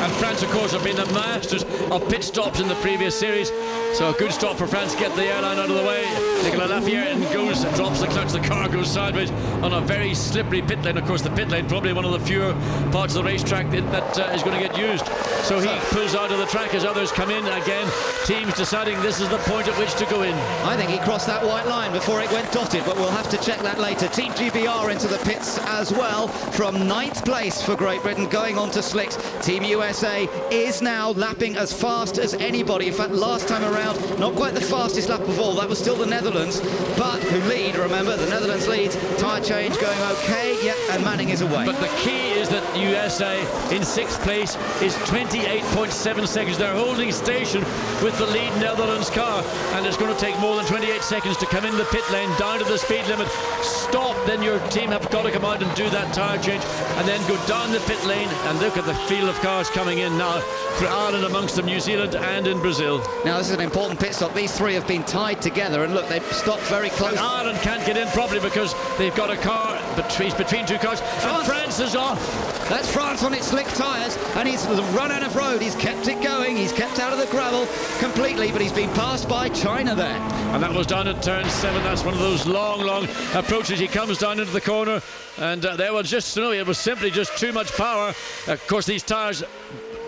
And France, of course, have been the masters of pit stops in the previous series. So a good stop for France, get the airline out of the way. Nicolas and goes, drops the clutch, the car goes sideways on a very slippery pit lane. Of course, the pit lane probably one of the fewer parts of the racetrack that, that uh, is going to get used. So he pulls out of the track as others come in. Again, teams deciding this is the point at which to go in. I think he crossed that white line before it went dotted, but we'll have to check that later. Team GBR into the pits as well from ninth place for Great Britain, going on to slicks. Team USA is now lapping as fast as anybody. In fact, last time around, not quite the fastest lap of all. That was still the Netherlands, but who lead, remember, the Netherlands leads. Tyre change going okay, yep, and Manning is away. But the key is that USA in sixth place is 28.7 seconds. They're holding station with the lead Netherlands car, and it's going to take more than 28 seconds to come in the pit lane, down to the speed limit, stop, then your team have got to come out and do that tyre change, and then go down the pit lane and look at the field of cars coming in now for Ireland amongst them, New Zealand and in Brazil. Now this is an important pit stop. These three have been tied together, and look, they've stopped very close. But Ireland can't get in properly because they've got a car between, between two cars, and France is off. That's France on its slick tyres, and he's run out of road. He's kept it going. He's kept out of the gravel completely, but he's been passed by China there. And that was down at turn seven. That's one of those long, long approaches. He comes down into the corner, and uh, there was just, know, it was simply just too much power. Of course, these tyres,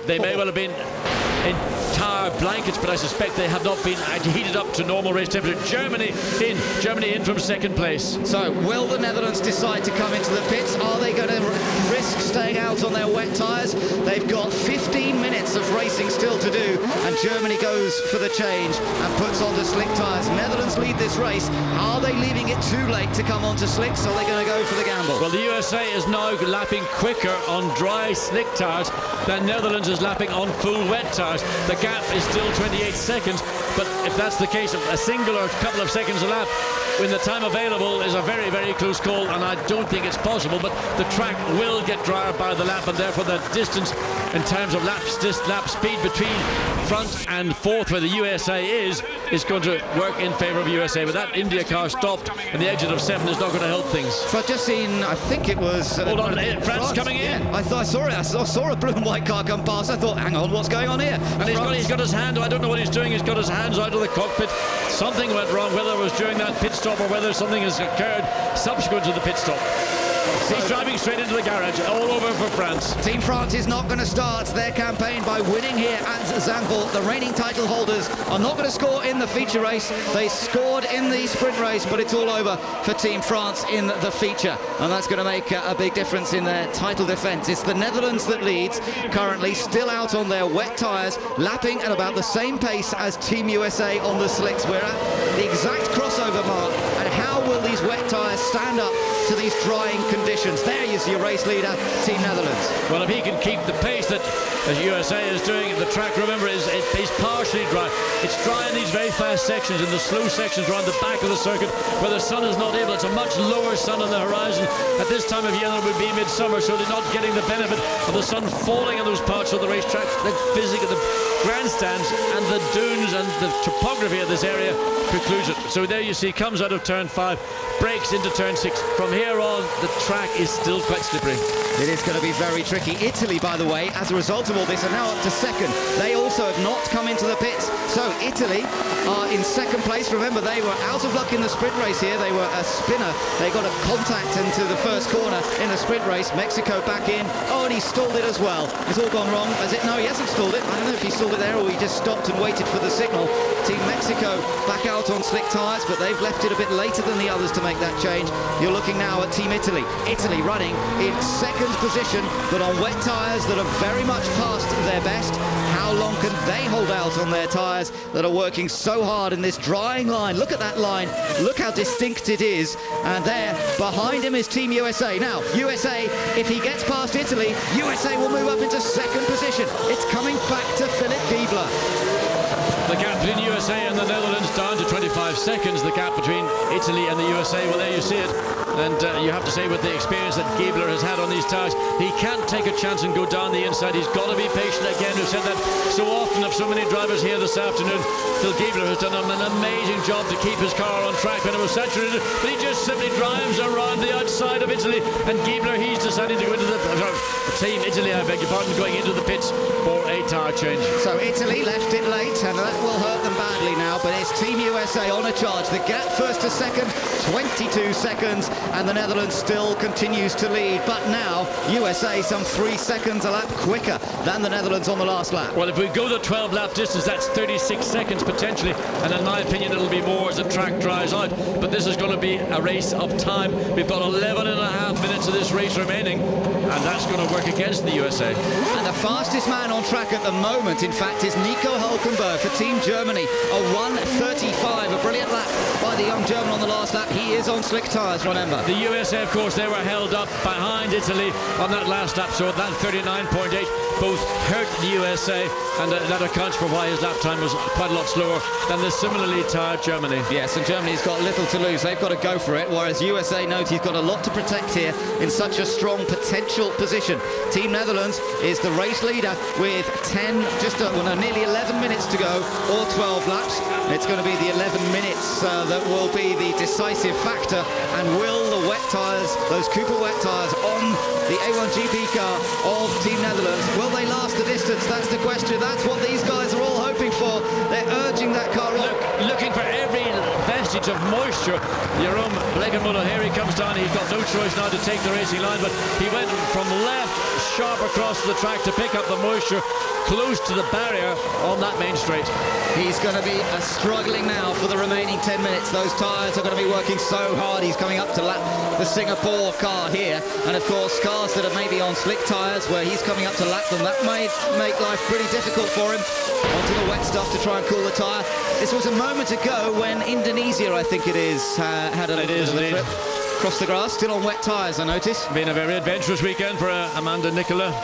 they may well have been in tire blankets, but I suspect they have not been uh, heated up to normal race temperature. Germany in, Germany in from second place. So, will the Netherlands decide to come into the pits? Are they going to risk staying out on their wet tyres? They've got 15 minutes of racing still to do, and Germany goes for the change and puts on the slick tyres. Netherlands lead this race. Are they leaving it too late to come onto slicks, or are they going to go for the gamble? Well, the USA is now lapping quicker on dry slick tyres than Netherlands is lapping on full wet tyres. The gap is still 28 seconds, but if that's the case, a single or a couple of seconds a lap when the time available is a very, very close call, and I don't think it's possible, but the track will get drier by the lap, and therefore the distance in terms of lap, lap speed between front and fourth, where the USA is, is going to work in favour of USA. But that India car stopped, and the exit of seven is not going to help things. So I've just seen, I think it was... Uh, Hold on, France, France, coming in. Yeah, I thought I saw it. I saw, saw, a blue and white car come past. I thought, hang on, what's going on here? And he's got, he's got his hand, I don't know what he's doing, he's got his hands out of the cockpit. Something went wrong, whether it was during that pit stop or whether something has occurred subsequent to the pit stop. He's driving straight into the garage, all over for France. Team France is not going to start their campaign by winning here at Zandvoort. The reigning title holders are not going to score in the feature race. They scored in the sprint race, but it's all over for Team France in the feature. And that's going to make uh, a big difference in their title defence. It's the Netherlands that leads, currently still out on their wet tyres, lapping at about the same pace as Team USA on the slicks. We're at the exact crossover mark. And how will these wet tyres stand up to these drying conditions. There you see your race leader, Team Netherlands. Well, if he can keep the pace that as USA is doing, at the track, remember, is, is partially dry. It's dry in these very fast sections, in the slow sections around the back of the circuit, where the sun is not able, it's a much lower sun on the horizon. At this time of year, it would be midsummer, so they're not getting the benefit of the sun falling on those parts of the racetrack. The physics, the grandstands and the dunes and the topography of this area precludes it. So there you see, comes out of turn five, breaks into turn six. From here on, the track is still quite slippery. It is going to be very tricky. Italy, by the way, as a result of all this, are now up to second. They also have not come into the pits. So Italy are in second place. Remember, they were out of luck in the sprint race here. They were a spinner. They got a contact into the first corner in the sprint race. Mexico back in. Oh, and he stalled it as well. It's all gone wrong. Has it? No, he hasn't stalled it. I don't know if he stalled it there or he just stopped and waited for the signal. Team Mexico back out on slick tyres, but they've left it a bit later than the others to make that change. You're looking now at Team Italy. Italy running in second position, but on wet tyres that are very much past their best. How long can they hold out on their tyres that are working so hard in this drying line? Look at that line. Look how distinct it is. And there, behind him is Team USA. Now, USA, if he gets past Italy, USA will move up into second position. It's coming back to Philip Giebler. The between USA and the Netherlands down to 25 seconds. The gap between Italy and the USA, well, there you see it. And uh, you have to say, with the experience that Giebler has had on these tires, he can't take a chance and go down the inside. He's got to be patient again. We've said that so often of so many drivers here this afternoon. Phil Giebler has done an amazing job to keep his car on track when it was saturated, but he just simply drives around the outside of Italy. And Giebler, he's decided to go into the uh, team Italy, I beg your pardon, going into the pits for a tire change. So Italy left it late, and that will hurt them badly now. But it's Team USA on a charge. The gap first to second, 22 seconds, and the Netherlands still continues to lead. But now USA some three seconds a lap quicker than the Netherlands on the last lap. Well, if we go the 12 lap distance, that's 36 seconds potentially, and in my opinion, it'll be more as the track dries out. But this is going to be a race of time. We've got 11 and a half minutes of this race remaining, and that's going to work against the USA. And the fastest man on track at the moment, in fact, is Nico Hulkenberg for Team Germany. A 135, a brilliant lap by the young German on the last lap. He is on slick tyres, remember. The USA, of course, they were held up behind Italy on that last lap, so that 39.8 both hurt the USA, and uh, that accounts for why his lap time was quite a lot slower than the similarly tired Germany. Yes, and Germany's got little to lose. They've got to go for it, whereas USA knows he's got a lot to protect here in such a strong potential position. Team Netherlands is the race leader with 10, just uh, well, no, nearly 11 minutes to go, or 12 laps. It's going to be the 11 minutes uh, that will be the decisive factor, and will the wet tyres, those Cooper wet tyres on the A1GP car of Team Netherlands, will they last the distance? That's the question. That's what these guys are all hoping for. They're urging that car on. Look, looking for every vestige of moisture. Jeroen Bleekemolen, here he comes down. He's got no choice now to take the racing line, but he went from left sharp across the track to pick up the moisture close to the barrier on that main straight. He's going to be uh, struggling now for the remaining 10 minutes. Those tyres are going to be working so hard. He's coming up to lap the Singapore car here. And of course, cars that are maybe on slick tyres where he's coming up to lap them, that may make life pretty difficult for him. Onto the wet stuff to try and cool the tyre. This was a moment ago when Indonesia, I think it is, uh, had a It little indeed. trip. Across the grass, still on wet tyres, I notice. Been a very adventurous weekend for uh, Ananda Mikola.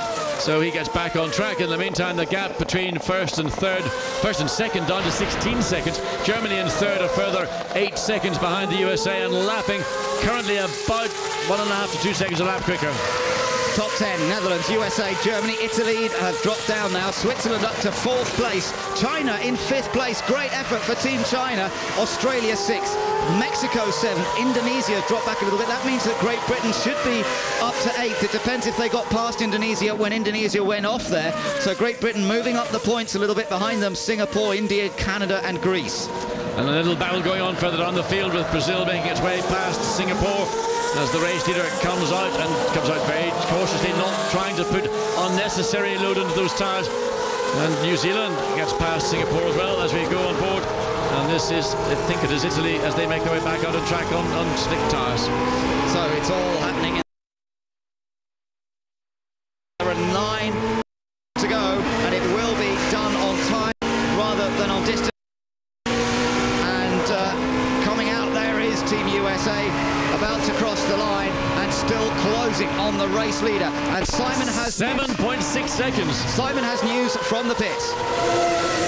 So he gets back on track. In the meantime, the gap between first and third, first and second down to 16 seconds. Germany in third, a further eight seconds behind the USA and lapping currently about one and a half to two seconds a lap quicker. Top 10, Netherlands, USA, Germany, Italy have dropped down now. Switzerland up to fourth place. China in fifth place. Great effort for Team China. Australia sixth. Mexico seventh. Indonesia dropped back a little bit. That means that Great Britain should be up to eighth. It depends if they got past Indonesia when Indonesia went off there. So Great Britain moving up the points a little bit behind them. Singapore, India, Canada and Greece. And a little battle going on further on the field with Brazil making its way past Singapore as the race leader comes out and comes out very cautiously, not trying to put unnecessary load into those tyres. And New Zealand gets past Singapore as well as we go on board. And this is, I think it is Italy as they make their way back out on track on, on slick tyres. So it's all happening. in- There are nine closing on the race leader. And Simon has 7.6 seconds. Simon has news from the pits.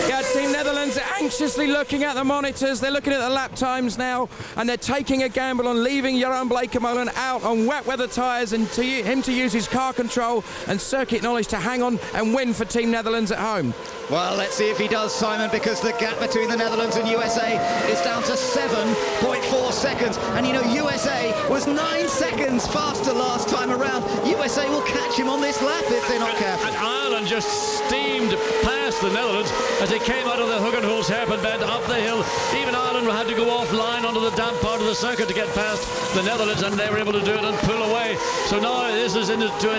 Yeah, Team Netherlands are anxiously looking at the monitors. They're looking at the lap times now, and they're taking a gamble on leaving Jeroen Bleekemolen out on wet weather tyres and to him to use his car control and circuit knowledge to hang on and win for Team Netherlands at home. Well, let's see if he does, Simon, because the gap between the Netherlands and USA is down to 7.4 seconds. And you know, USA was nine seconds faster last time around. USA will catch him on this lap if they're not careful. And Ireland just steamed past the Netherlands as they came out of the Hugenholtz hairpin bend up the hill. Even Ireland had to go offline onto the damp part of the circuit to get past the Netherlands, and they were able to do it and pull away. So now this is into a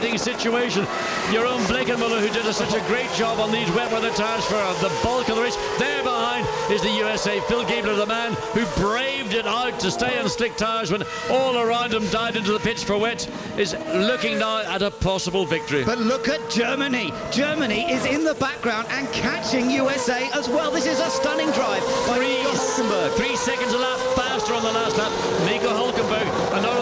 deteriorating situation. Jeroen Bleekemolen, who did a, such a great job on these wet weather tyres for the bulk of the race. There behind is the USA. Phil Giebler, the man who braved it out to stay on slick tyres when all around him dived into the pits for wet, is looking now at a possible victory. But look at Germany. Germany is in the background and catching USA as well. This is a stunning drive by Three, Nico Hulkenberg. three seconds a lap faster on the last lap. Nico Hulkenberg, another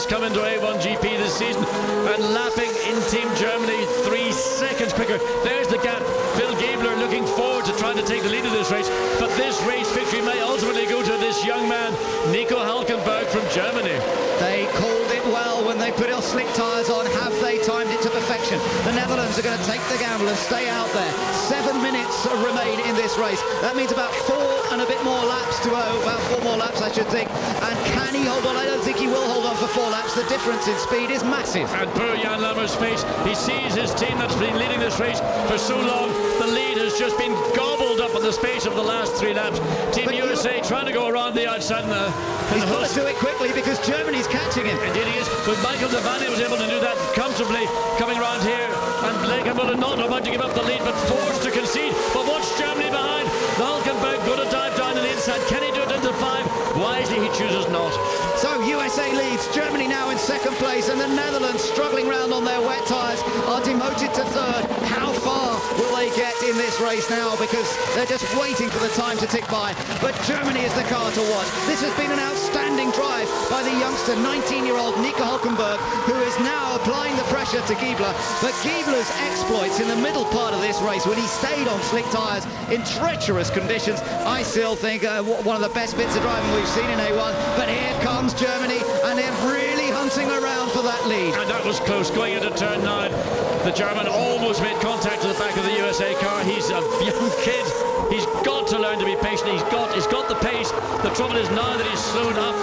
that's come into A1GP this season, and lapping in Team Germany three seconds quicker. There's the gap. Phil Giebler looking forward to trying to take the lead of this race, but this race victory may ultimately go to this young man, Nico Hulkenberg from Germany. They when they put our slick tyres on. Have they timed it to perfection? The Netherlands are going to take the gamble and stay out there. Seven minutes remain in this race. That means about four and a bit more laps to go. About four more laps, I should think. And can he hold on? I don't think he will hold on for four laps. The difference in speed is massive. And poor Jan Lammers' face, he sees his team that's been leading this race for so long. The lead has just been gobbled in the space of the last three laps. Team But you- USA trying to go around the outside uh, the, in He's got to do it quickly because Germany's catching him. Indeed he is. But Michael Devaney was able to do that comfortably coming around here. And Bleekemolen not about to give up the lead, but forced to concede. But watch Germany behind. The Hulkenberg going to dive down the inside. Can he do second place, and the Netherlands struggling round on their wet tyres are demoted to third. How far will they get in this race now because they're just waiting for the time to tick by. But Germany is the car to watch. This has been an outstanding drive by the youngster, 19-year-old Nico Hulkenberg, who is now applying the pressure to Giebler. But Giebler's exploits in the middle part of this race when he stayed on slick tyres in treacherous conditions, I still think uh, one of the best bits of driving we've seen in A1. But here comes Germany, and they're really around for that lead. And that was close going into turn nine. The German almost made contact to the back of the USA car. He's a young kid. He's got to learn to be patient. He's got he's got the pace. The trouble is now that he's slowed up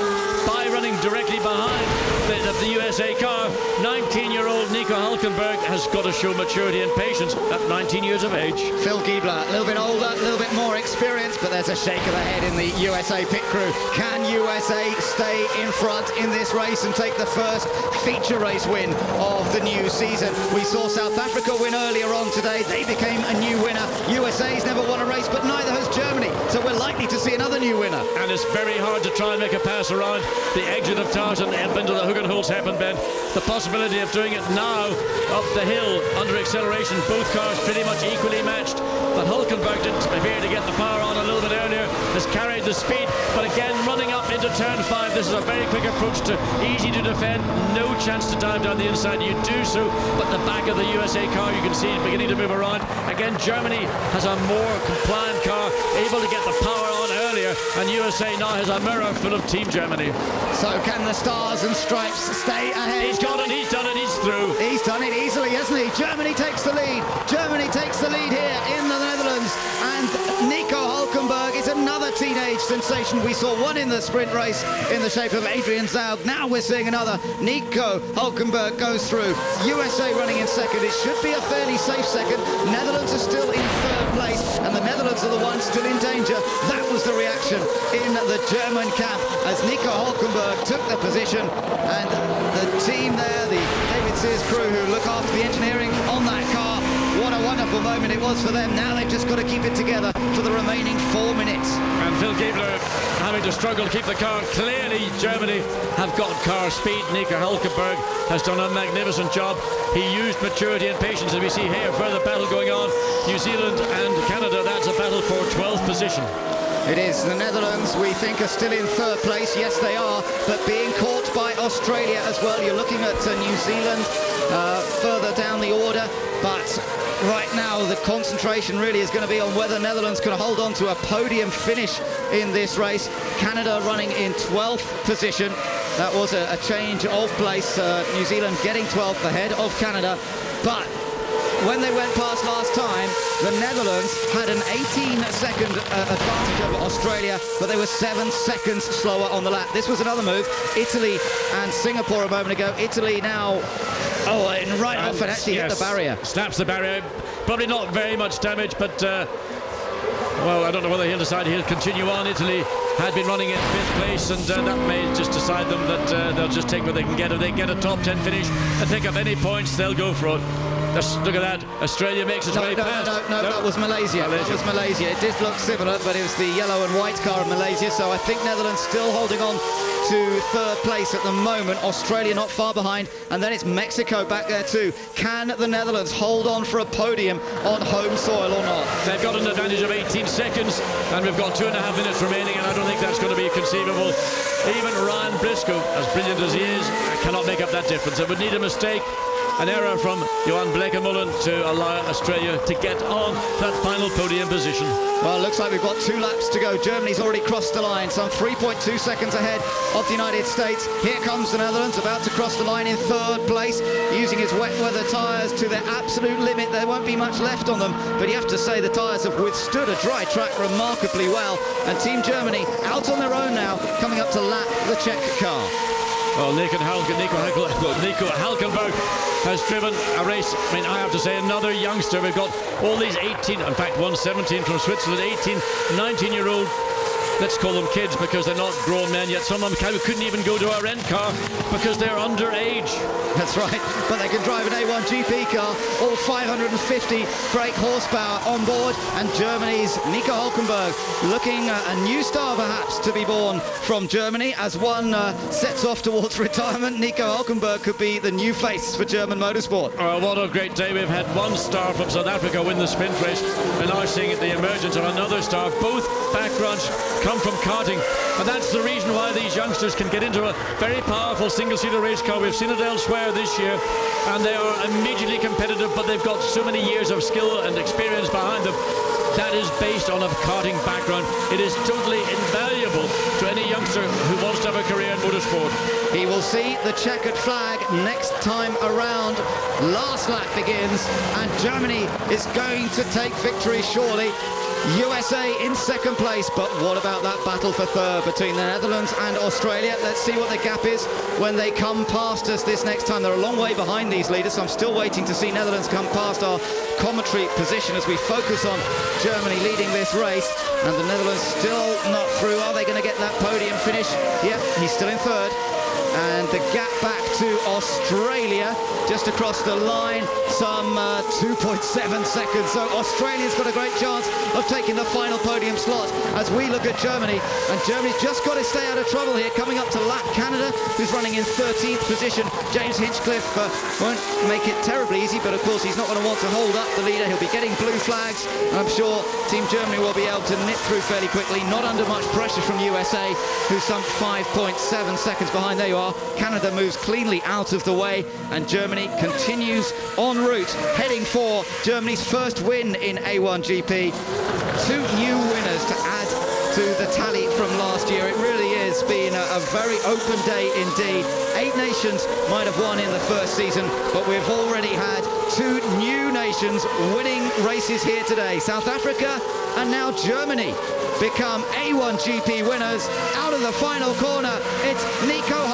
by running directly behind the, the USA car. 19-year-old Nico Hulkenberg has got to show maturity and patience at 19 years of age. Phil Giebler, a little bit older, a little bit more experienced, but there's a shake of the head in the USA pit crew. Can USA stay in front in this race and take the first feature race win of the new season? We saw South Africa win earlier on today. They became a new winner. USA's never won a race, but neither has Germany. So we're likely to see another new winner. And it's very hard to try and make a pass around the exit of Tarzan and into the Hugenholtz hairpin bend. The possibility of doing it now up the hill under acceleration, both cars pretty much equally matched. But Hulkenberg didn't appear to get the power on a little bit earlier, has carried the speed, but again running up into turn five. This is a very quick approach to easy to defend, no chance to dive down the inside. You do so, but the back of the USA car you can see is beginning to move around. Again, Germany has a more compliant car, able to get the power earlier, and USA now has a mirror full of Team Germany. So can the stars and stripes stay ahead? He's got it, he's done it, he's through. He's done it easily, hasn't he? Germany takes the lead. Germany takes the lead here in the Netherlands. And Nico Hulkenberg is another teenage sensation. We saw one in the sprint race in the shape of Adrian Zaugg. Now we're seeing another. Nico Hulkenberg goes through. USA running in second. It should be a fairly safe second. Netherlands are still in third place, and the Netherlands are the ones still in danger. That was the reaction in the German camp as Nico Hulkenberg took the position, and the team there, the David Sears crew who look after the engineering on that car, what a wonderful moment it was for them. Now they've just got to keep it together for the remaining four minutes. And Phil Giebler having to struggle to keep the car. Clearly, Germany have got car speed. Nico Hulkenberg has done a magnificent job. He used maturity and patience, as we see here further battle going on. New Zealand and Canada, that's a battle for 12th position. It is. The Netherlands, we think, are still in third place. Yes, they are, but being caught by Australia as well. You're looking at uh, New Zealand uh, further down the order, but right now the concentration really is going to be on whether Netherlands can hold on to a podium finish in this race. Canada running in 12th position. That was a, a change of place. Uh, New Zealand getting 12th ahead of Canada, but when they went past last time, the Netherlands had an 18-second uh, advantage over Australia, but they were seven seconds slower on the lap. This was another move. Italy and Singapore a moment ago. Italy now, oh, and right And off and actually yes, hit the barrier. Snaps the barrier. Probably not very much damage, but uh, well, I don't know whether he'll decide he'll continue on. Italy had been running in fifth place, and uh, that may just decide them that uh, they'll just take what they can get. If they get a top 10 finish and pick up any points, they'll go for it. Look at that. Australia makes its No, way no, past. no, no, no, that was Malaysia. That was Malaysia. It did look similar, but it was the yellow and white car of Malaysia. So I think Netherlands still holding on to third place at the moment. Australia not far behind, and then it's Mexico back there too. Can the Netherlands hold on for a podium on home soil or not? They've got an advantage of 18 seconds, and we've got two and a half minutes remaining, and I don't think that's going to be conceivable. Even Ryan Briscoe, as brilliant as he is, cannot make up that difference. It would need a mistake, an error from Johan Bleekemolen to allow Australia to get on that final podium position. Well, it looks like we've got two laps to go. Germany's already crossed the line, some 3.2 seconds ahead of the United States. Here comes the Netherlands, about to cross the line in third place, using his wet weather tyres to their absolute limit. There won't be much left on them, but you have to say the tyres have withstood a dry track remarkably well. And Team Germany out on their own now, coming up to lap the Czech car. Well, Nico, Halken, Nico, Halken, Nico Hulkenberg has driven a race. I mean, I have to say, another youngster. We've got all these 18, in fact, one 17 from Switzerland, 18, 19-year-old let's call them kids because they're not grown men yet. Some of them couldn't even go to a rent car because they're underage. That's right, but they can drive an A1 GP car, all 550 brake horsepower on board, and Germany's Nico Hulkenberg looking uh, a new star perhaps to be born from Germany as one uh, sets off towards [LAUGHS] retirement. Nico Hulkenberg could be the new face for German motorsport. Oh, what a great day. We've had one star from South Africa win the sprint race, and now seeing the emergence of another star. Both backgrounds come from karting, and that's the reason why these youngsters can get into a very powerful single-seater race car. We've seen it elsewhere this year, and they are immediately competitive, but they've got so many years of skill and experience behind them. That is based on a karting background. It is totally invaluable to any youngster who wants to have a career in motorsport. He will see the checkered flag next time around. Last lap begins, and Germany is going to take victory surely. USA in second place, but what about that battle for third between the Netherlands and Australia? Let's see what the gap is when they come past us this next time. They're a long way behind these leaders, so I'm still waiting to see Netherlands come past our commentary position as we focus on Germany leading this race. And the Netherlands still not through. Are they going to get that podium finish? Yep, he's still in third and the gap back to Australia just across the line some uh, 2.7 seconds. So Australia's got a great chance of taking the final podium slot as we look at Germany. And Germany's just got to stay out of trouble here coming up to lap Canada who's running in 13th position. James Hinchcliffe uh, won't make it terribly easy but of course he's not going to want to hold up the leader. He'll be getting blue flags. And I'm sure Team Germany will be able to nip through fairly quickly not under much pressure from USA who's some 5.7 seconds behind. There you are. Canada moves cleanly out of the way and Germany continues en route, heading for Germany's first win in A1 GP. Two new winners to add to the tally from last year. It really is been a, a, very open day indeed. Eight nations might have won in the first season, but we've already had two new nations winning races here today. South Africa and now Germany become A1 GP winners. Out of the final corner, it's Nico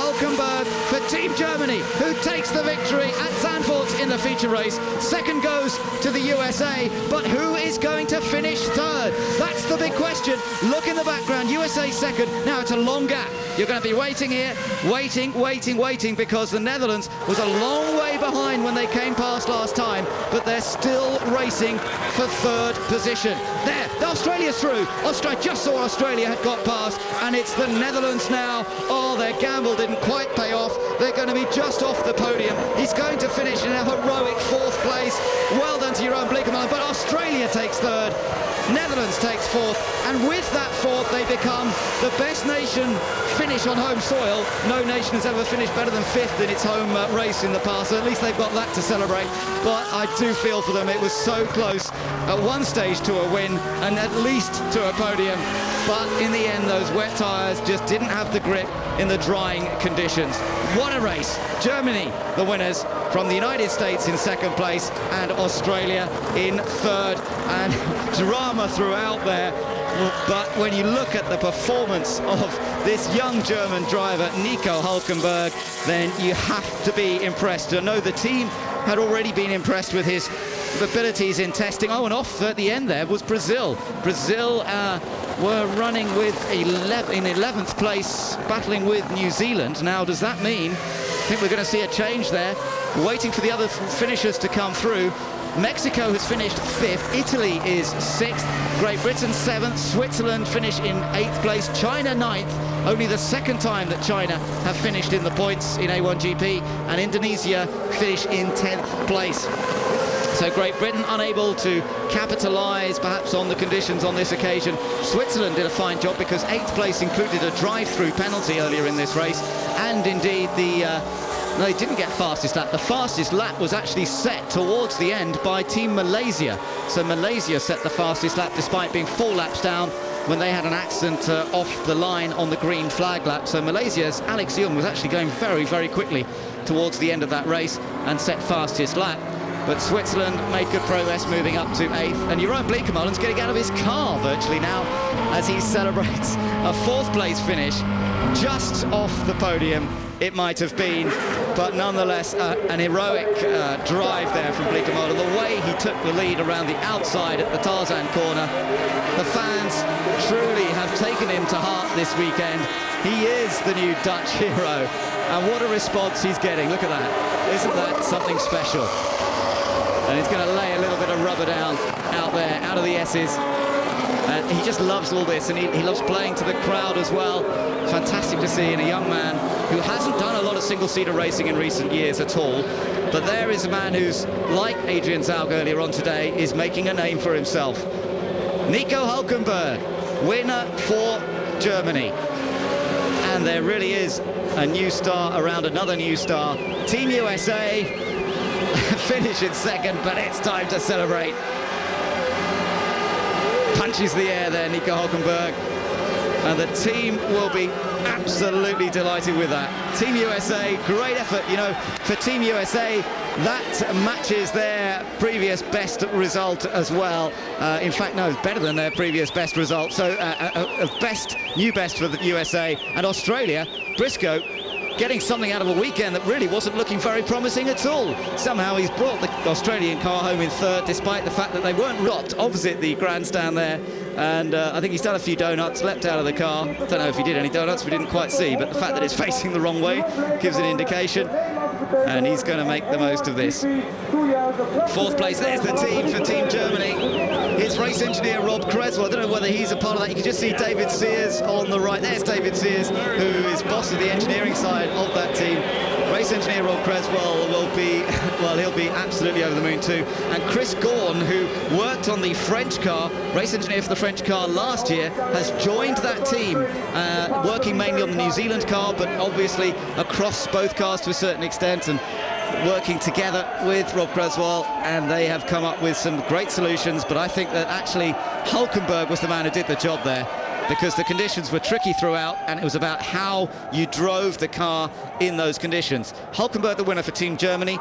Germany, who takes the victory at Zandvoort in the feature race. Second goes to the USA, but who is going to finish third? That's the big question. Look in the background, USA second. Now it's a long gap. You're going to be waiting here, waiting, waiting, waiting, because the Netherlands was a long way behind when they came past last time, but they're still racing for third position. There, Australia's through. Australia just saw Australia had got past, and it's the Netherlands now. Oh, their gamble didn't quite pay off. They're going to be just off the podium. He's going to finish in a heroic fourth place. Well done to Jeroen Bleekemolen, but Australia takes third. Netherlands takes fourth, and with that fourth, they become the best nation finish on home soil. No nation has ever finished better than fifth in its home uh, race in the past, so at least they've got that to celebrate. But I do feel for them, it was so close at one stage to a win, and at least to a podium. But in the end, those wet tyres just didn't have the grip in the drying conditions. What a race. Germany, the winners, from the United States in second place, and Australia in third. And [LAUGHS] drama throughout there. But when you look at the performance of this young German driver, Nico Hulkenberg, then you have to be impressed. I know the team had already been impressed with his abilities in testing. Oh, and off at the end there was Brazil. Brazil uh, were running with 11, in 11th place, battling with New Zealand. Now, does that mean, I think we're going to see a change there, waiting for the other finishers to come through. Mexico has finished fifth, Italy is sixth, Great Britain seventh, Switzerland finish in eighth place, China ninth, only the second time that China have finished in the points in A1GP, and Indonesia finish in 10th place. So Great Britain unable to capitalise perhaps on the conditions on this occasion. Switzerland did a fine job because eighth place included a drive-through penalty earlier in this race and indeed the uh, no, they didn't get fastest lap. The fastest lap was actually set towards the end by Team Malaysia. So Malaysia set the fastest lap despite being four laps down when they had an accident uh, off the line on the green flag lap. So Malaysia's Alex Yoong was actually going very, very quickly towards the end of that race and set fastest lap. But Switzerland made good progress moving up to eighth. And Jeroen Bleekemolen's getting out of his car virtually now as he celebrates a fourth place finish just off the podium it might have been, but nonetheless uh, an heroic uh, drive there from Bleekemolen. The way he took the lead around the outside at the Tarzan corner, the fans truly have taken him to heart this weekend. He is the new Dutch [LAUGHS] hero, and what a response he's getting. Look at that. Isn't that something special? And he's going to lay a little bit of rubber down out there, out of the S's. And he just loves all this, and he, he loves playing to the crowd as well. Fantastic to see in a young man who hasn't done a lot of single-seater racing in recent years at all. But there is a man who's, like Adrian Zaugg earlier on today, is making a name for himself. Nico Hulkenberg, winner for Germany. And there really is a new star around another new star. Team USA [LAUGHS] finish in second, but it's time to celebrate punches the air there, Nico Hulkenberg. And the team will be absolutely delighted with that. Team USA, great effort. You know, for Team USA, that matches their previous best result as well. Uh, in fact, no, better than their previous best result. So, uh, a, uh, uh, best, new best for the USA. And Australia, Briscoe getting something out of a weekend that really wasn't looking very promising at all. Somehow he's brought the Australian car home in third, despite the fact that they weren't rocked opposite the grandstand there. And uh, I think he's done a few donuts, leapt out of the car. Don't know if he did any donuts, we didn't quite see, but the fact that it's [LAUGHS] facing the wrong way gives an indication. And he's going to make the most of this. Fourth place, there's the team for Team Germany. His race engineer, Rob Creswell. I don't know whether he's a part of that. You can just see David Sears on the right. There's David Sears, who is boss of the engineering side of that team. Race engineer Rob Creswell will be, [LAUGHS] well, he'll be absolutely over the moon too. And Chris Gaughan, who worked on the French car, race engineer for the French car last year, has joined that team, uh, working mainly on the New Zealand car, but obviously across both cars to a certain extent. And working together with Rob Creswell, and they have come up with some great solutions. But I think that actually Hulkenberg was the man who did the job there because the conditions were tricky throughout and it was about how you drove the car in those conditions. Hulkenberg the winner for Team Germany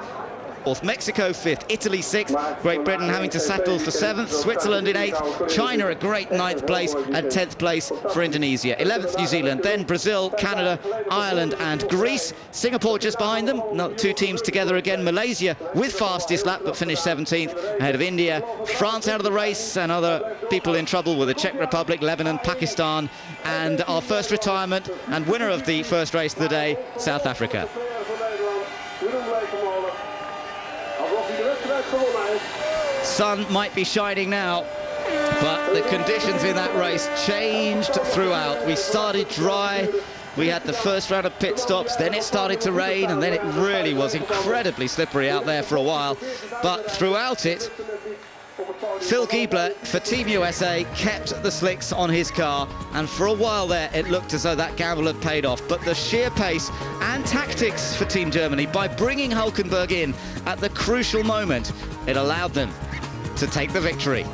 fourth, Mexico fifth, Italy sixth, Great Britain having to settle for seventh, Switzerland in eighth, China a great ninth place, and tenth place for Indonesia. Eleventh, New Zealand, then Brazil, Canada, Ireland, and Greece. Singapore just behind them, not two teams together again. Malaysia with fastest lap, but finished 17th ahead of India. France out of the race, and other people in trouble with the Czech Republic, Lebanon, Pakistan, and our first retirement and winner of the first race of the day, South Africa. Sun might be shining now, but the conditions in that race changed throughout. We started dry, we had the first round of pit stops, then it started to rain, and then it really was incredibly slippery out there for a while. But throughout it, Phil Giebler for Team USA kept the slicks on his car and for a while there it looked as though that gamble had paid off but the sheer pace and tactics for Team Germany by bringing Hulkenberg in at the crucial moment it allowed them to take the victory.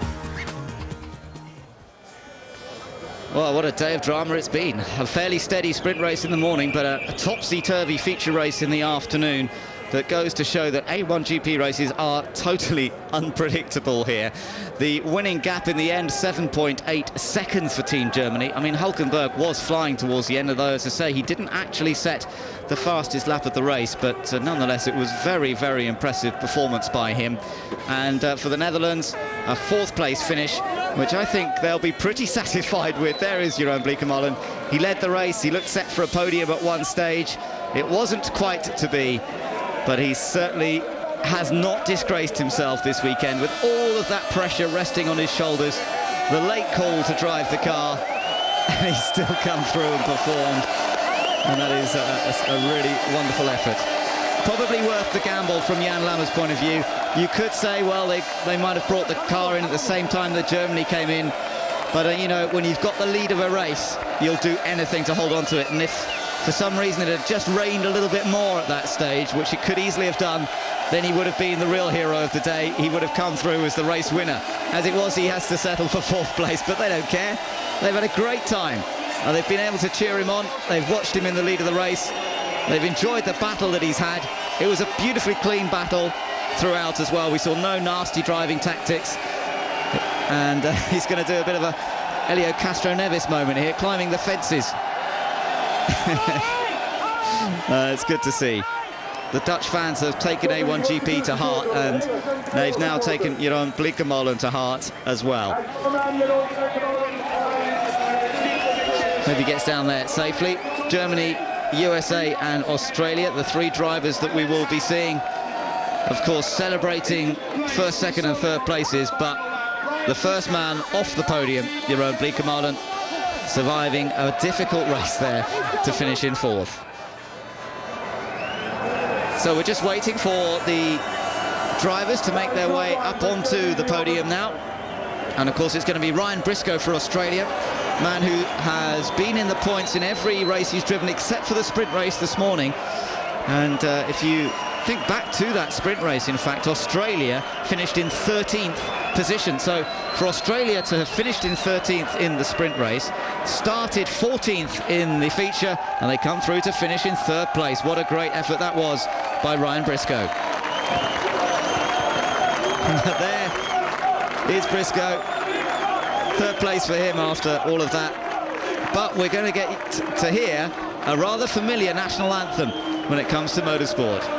Well, what a day of drama it's been. A fairly steady sprint race in the morning, but a, a topsy-turvy feature race in the afternoon that goes to show that A1 GP races are totally [LAUGHS] unpredictable here. The winning gap in the end, 7.8 seconds for Team Germany. I mean, Hulkenberg was flying towards the end, although, as I say, he didn't actually set the fastest lap of the race, but uh, nonetheless, it was very, very impressive performance by him. And uh, for the Netherlands, a fourth place finish, which I think they'll be pretty [LAUGHS] satisfied with. There is Jeroen Bleekemolen. He led the race. He looked set for a podium at one stage. It wasn't quite to be, but he certainly has not disgraced himself this weekend with all of that pressure resting on his shoulders. The late call to drive the car, [LAUGHS] and he's still come through and performed. And that is a, a, a really wonderful effort. Probably worth the gamble from Jan Lammers' point of view. You could say, well, they, they might have brought the car in at the same time that Germany came in. But, uh, you know, when you've got the lead of a race, you'll do anything to hold on to it. And if for some reason it had just rained a little bit more at that stage, which it could easily have done, then he would have been the real hero of the day. He would have come through as the race winner. As it was, he has to settle for fourth place, but they don't care. They've had a great time. And they've been able to cheer him on. They've watched him in the lead of the race. They've enjoyed the battle that he's had. It was a beautifully clean battle. throughout as well. We saw no nasty driving tactics. And uh, [LAUGHS] he's going to do a bit of a Elio Castro Castroneves moment here, climbing the fences. [LAUGHS] uh, it's good to see. The Dutch fans have taken A1GP to heart and they've now taken Jeroen Bleekemolen to heart as well. Maybe gets down there safely. Germany, USA and Australia, the three drivers that we will be seeing, of course, celebrating first, second and third places, but the first man off the podium, Jeroen Bleekemolen, surviving a difficult race there to finish in fourth. So we're just waiting for the drivers to make their way up onto the podium now. And of course it's going to be Ryan Briscoe for Australia, man who has been in the points in every race he's driven except for the sprint race this morning. And uh, if you think back to that sprint race, in fact, Australia finished in 13th position. So for Australia to have finished in 13th in the sprint race, started 14th in the feature, and they come through to finish in third place. What a great effort that was by Ryan Briscoe. [LAUGHS] there is Briscoe. Third place for him after all of that. But we're going to get to hear a rather familiar national anthem when it comes to motorsport.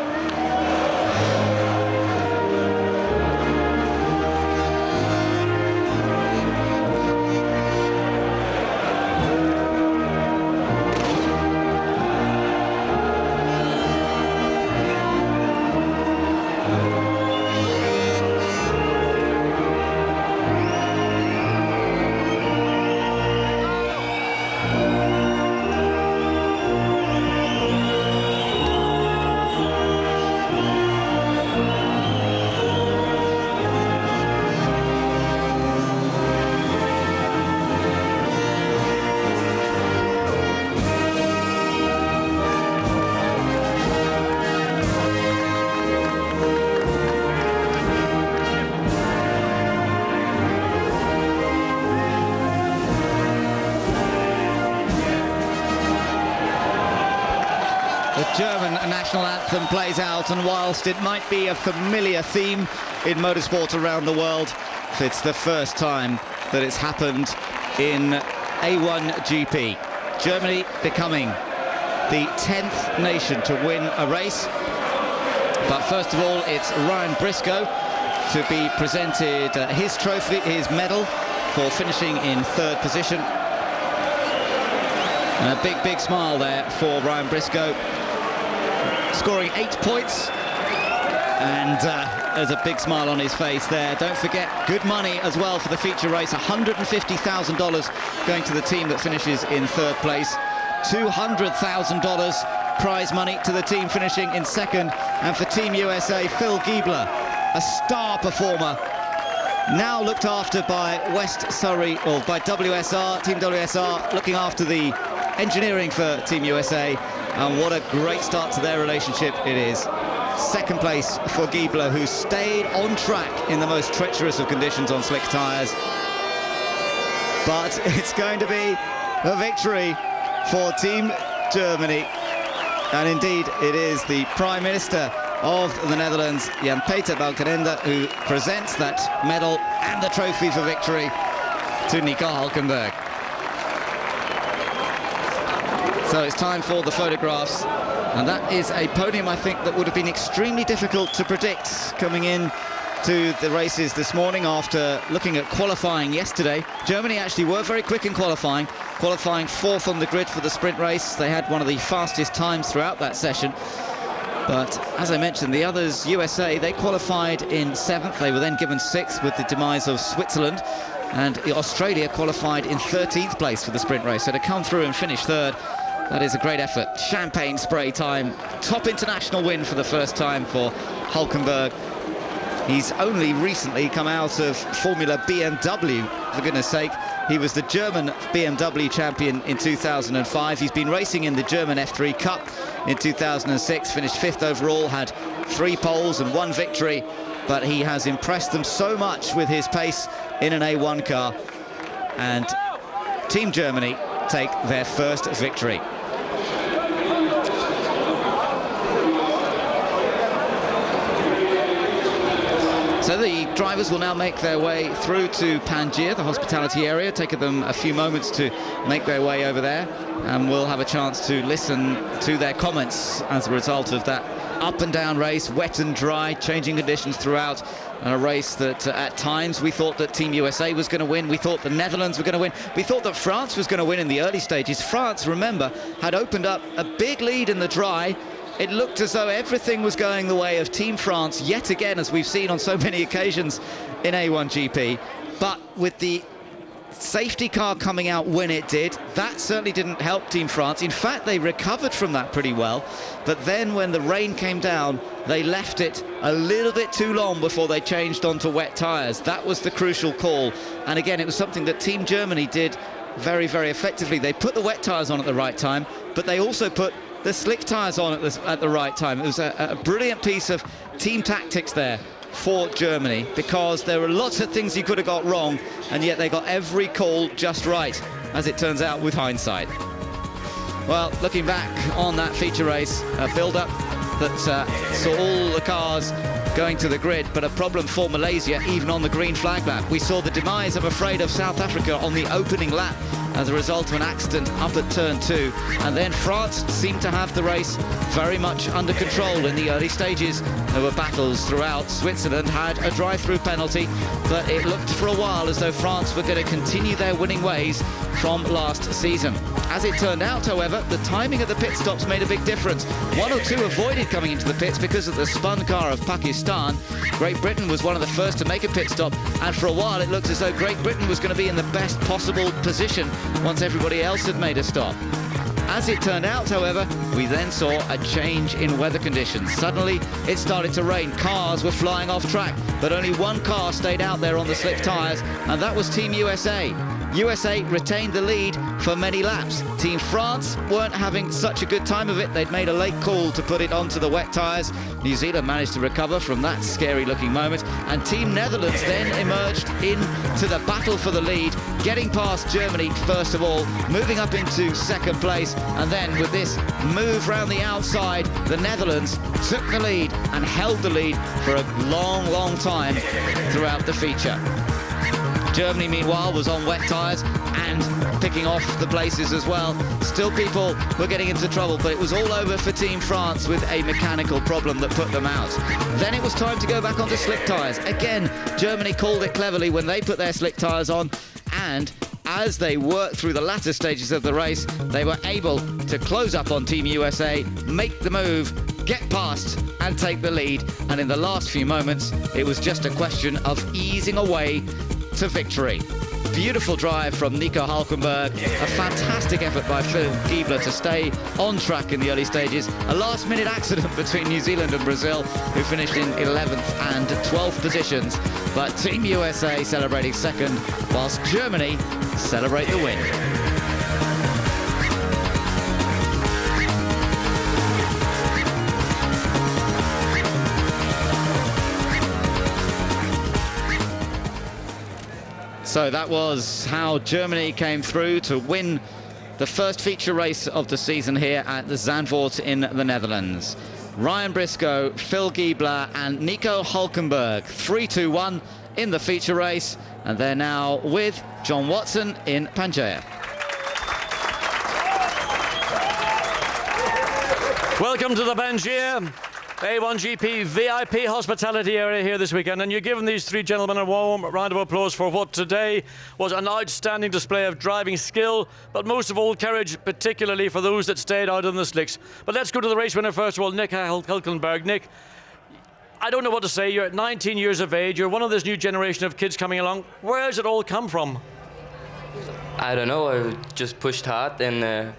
Plays out, and whilst it might be a familiar theme in motorsport around the world, it's the first time that it's happened in A1GP. Germany becoming the 10th nation to win a race. But first of all, it's Ryan Briscoe to be presented uh, his trophy, his medal for finishing in third position. And a big, big smile there for Ryan Briscoe scoring eight points. And uh, there's a big smile on his face there. Don't forget, good money as well for the feature race. $150,000 going to the team that finishes in third place. $200,000 prize money to the team finishing in second. And for Team USA, Phil Giebler, a star performer. Now looked after by West Surrey, or by WSR, Team WSR, looking after the engineering for Team USA. And what a great start to their relationship it is. Second place for Giebler, who stayed on track in the most treacherous of conditions on slick tyres. But [LAUGHS] it's going to be a victory for Team Germany. And indeed, it is the Prime Minister of the Netherlands, Jan-Peter Balkenende, who presents that medal and the trophy for victory to Nico Hulkenberg. So it's time for the photographs. And that is a podium, I think, that would have been extremely difficult to predict coming in to the races this morning after looking at qualifying yesterday. Germany actually were very quick in qualifying, qualifying fourth on the grid for the sprint race. They had one of the fastest times throughout that session. But as I mentioned, the others, USA, they qualified in seventh. They were then given sixth with the demise of Switzerland. And Australia qualified in 13th place for the sprint race. So to come through and finish third that is a great effort. Champagne spray time. Top international win for the first time for Hulkenberg. He's only recently come out of Formula BMW, for goodness sake. He was the German BMW champion in 2005. He's been racing in the German F3 Cup in 2006, finished fifth overall, had three poles and one victory, but he has impressed them so much with his pace in an A1 car. And Team Germany take their first victory. Drivers will now make their way through to Panjir, the hospitality area, taking them a few moments to make their way over there, and we'll have a chance to listen to their comments as a result of that up and down race, wet and dry, changing conditions throughout, and a race that uh, at times we thought that Team USA was going to win, we thought the Netherlands were going to win, we thought that France was going to win in the early stages. France, remember, had opened up a big lead in the dry, it looked as though everything was going the way of Team France yet again, as we've seen on so many occasions in A1GP. But with the safety car coming out when it did, that certainly didn't help Team France. In fact, they recovered from that pretty well. But then when the rain came down, they left it a little bit too long before they changed onto wet tyres. That was the crucial call. And again, it was something that Team Germany did very, very effectively. They put the wet tyres on at the right time, but they also put the slick tyres on at the, at the right time. It was a, a brilliant piece of team tactics there for Germany because there were lots of things you could have got wrong and yet they got every call just right as it turns out with hindsight. Well, looking back on that feature race, a build-up that uh, saw all the cars going to the grid, but a problem for Malaysia even on the green flag lap. We saw the demise, I'm afraid, of South Africa on the opening lap as a result of an accident up at turn two. And then France seemed to have the race very much under control in the early stages. There were battles throughout. Switzerland had a drive-through penalty, but it looked for a while as though France were going to continue their winning ways from last season. As it turned out, however, the timing of the pit stops made a big difference. One or two avoided coming into the pits because of the spun car of Pakistan. Great Britain was one of the first to make a pit stop, and for a while it looked as though Great Britain was going to be in the best possible position once everybody else had made a stop. As it turned out, however, we then saw a change in weather conditions. Suddenly, it started to rain. Cars were flying off track, but only one car stayed out there on the slick tyres, and that was Team USA. USA retained the lead for many laps. Team France weren't having such a good time of it. They'd made a late call to put it onto the wet tyres. New Zealand managed to recover from that scary looking moment. And Team Netherlands then emerged into the battle for the lead, getting past Germany first of all, moving up into second place. And then with this move round the outside, the Netherlands took the lead and held the lead for a long, long time throughout the feature. Germany, meanwhile, was on wet tyres and picking off the places as well. Still people were getting into trouble, but it was all over for Team France with a mechanical problem that put them out. Then it was time to go back onto slick tyres. Again, Germany called it cleverly when they put their slick tyres on and as they worked through the latter stages of the race, they were able to close up on Team USA, make the move, get past and take the lead. And in the last few moments, it was just a question of easing away to victory. Beautiful drive from Nico Hulkenberg. A fantastic effort by Phil Giebler to stay on track in the early stages. A last-minute accident between New Zealand and Brazil, who finished in 11th and 12th positions. But Team USA celebrating second, whilst Germany celebrate the win. So that was how Germany came through to win the first feature race of the season here at the Zandvoort in the Netherlands. Ryan Briscoe, Phil Giebler and Nico Hulkenberg, 3-2-1 in the feature race. And they're now with John Watson in Pangaea. Welcome to the Pangaea. A1GP VIP hospitality area here this weekend, and you're giving these three gentlemen a warm round of applause for what today was an outstanding display of driving skill, but most of all courage, particularly for those that stayed out on the slicks. But let's go to the race winner first of all, Nick Hulkenberg. Nick, I don't know what to say. You're 19 years of age. You're one of this new generation of kids coming along. Where has it all come from? I don't know. I just pushed hard and uh,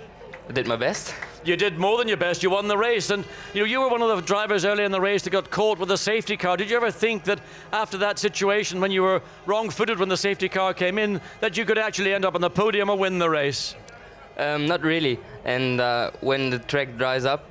did my best you did more than your best. You won the race, and you know you were one of the drivers early in the race that got caught with a safety car. Did you ever think that after that situation, when you were wrong-footed when the safety car came in, that you could actually end up on the podium or win the race? Um, not really. And uh, when the track dries up,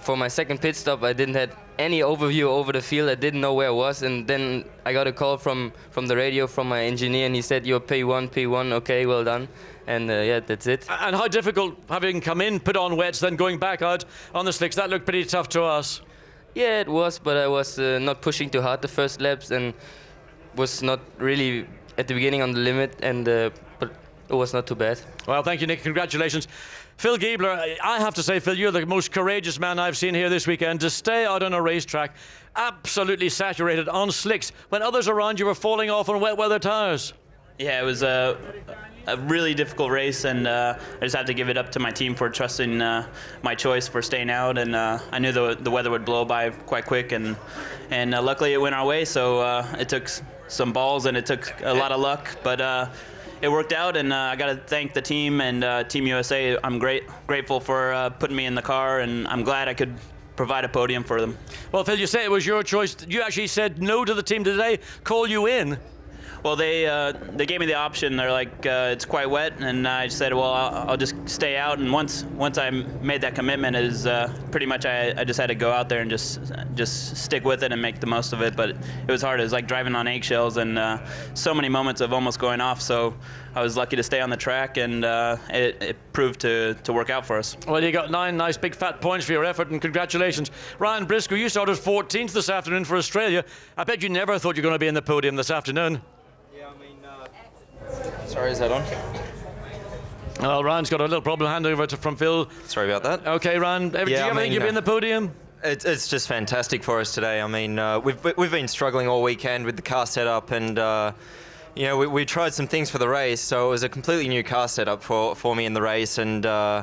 for my second pit stop, I didn't have any overview over the field. I didn't know where I was, and then I got a call from from the radio from my engineer, and he said, "You're P1, P1. Okay, well done." And uh, yeah, that's it. And how difficult having come in, put on wets, then going back out on the slicks? That looked pretty tough to us. Yeah, it was, but I was uh, not pushing too hard the first laps, and was not really at the beginning on the limit, and uh, but it was not too bad. Well, thank you, Nick. Congratulations. Phil Giebler, I have to say, Phil, you're the most courageous man I've seen here this weekend to stay out on a racetrack, absolutely saturated on slicks, when others around you were falling off on wet weather tyres. Yeah, it was a, a really difficult race, and uh, I just have to give it up to my team for trusting uh, my choice for staying out. And uh, I knew the, the weather would blow by quite quick, and and uh, luckily it went our way. So uh, it took some balls and it took a lot of luck, but. Uh, it worked out, and I got to thank the team and Team USA. I'm great, grateful for putting me in the car, and I'm glad I could provide a podium for them. Well, Phil, you say it was your choice. You actually said no to the team today, call you in. Well, they uh, they gave me the option. They're like, uh, it's quite wet, and I said, well, I'll, I'll just stay out. And once once I made that commitment, is uh, pretty much I, I just had to go out there and just just stick with it and make the most of it. But it was hard. It was like driving on eggshells, and uh, so many moments of almost going off. So I was lucky to stay on the track, and uh, it, it proved to to work out for us. Well, you got nine nice big fat points for your effort, and congratulations. Ryan Briscoe, you started 14th this afternoon for Australia. I bet you never thought you were going to be in the podium this afternoon. Sorry, is that on? Well, Ryan's got a little problem handing over to, from Phil. Sorry about that. Okay, Ryan, ever, do Yeah, you I ever think you'll be in the podium? It's, it's just fantastic for us today. I mean, uh, we've we've been struggling all weekend with the car setup, and uh, you know we, we tried some things for the race. So it was a completely new car setup for, for me in the race, and uh,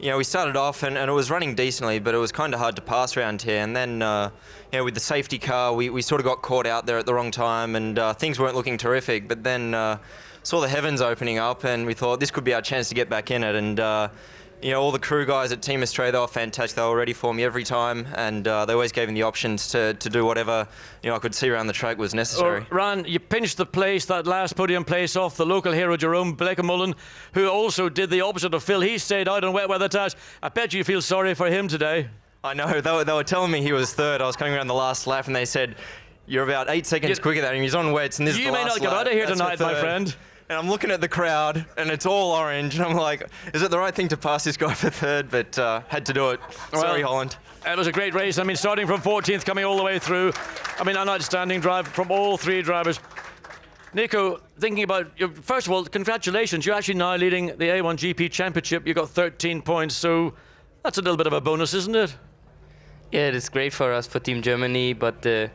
you know we started off and, and it was running decently, but it was kind of hard to pass around here. And then uh, you know with the safety car, we, we sort of got caught out there at the wrong time, and uh, things weren't looking terrific. But then uh, saw the heavens opening up, and we thought this could be our chance to get back in it, and. Uh, you know, all the crew guys at Team Australia, they were fantastic. They were ready for me every time, and uh, they always gave me the options to, to do whatever you know I could see around the track was necessary. Or, Ryan, you pinched the place, that last podium place off the local hero Jeroen Bleekemolen, who also did the opposite of Phil. He stayed out on wet weather tyres. I bet you feel sorry for him today. I know they were, they were telling me he was third. I was coming around the last lap, and they said you're about eight seconds You- quicker than him. He's on wets, and this is You may not get lap. out of here That's tonight, my friend. And I'm looking at the crowd, and it's all orange, and I'm like, is it the right thing to pass this guy for third? But uh, had to do it. Sorry, Well, Holland. It was a great race. I mean, starting from 14th, coming all the way through. I mean, an outstanding drive from all three drivers. Nico, thinking about your, first of all, congratulations. You're actually now leading the A1 GP Championship. You got 13 points, so that's a little bit of a bonus, isn't it? Yeah, it's great for us for Team Germany, but uh,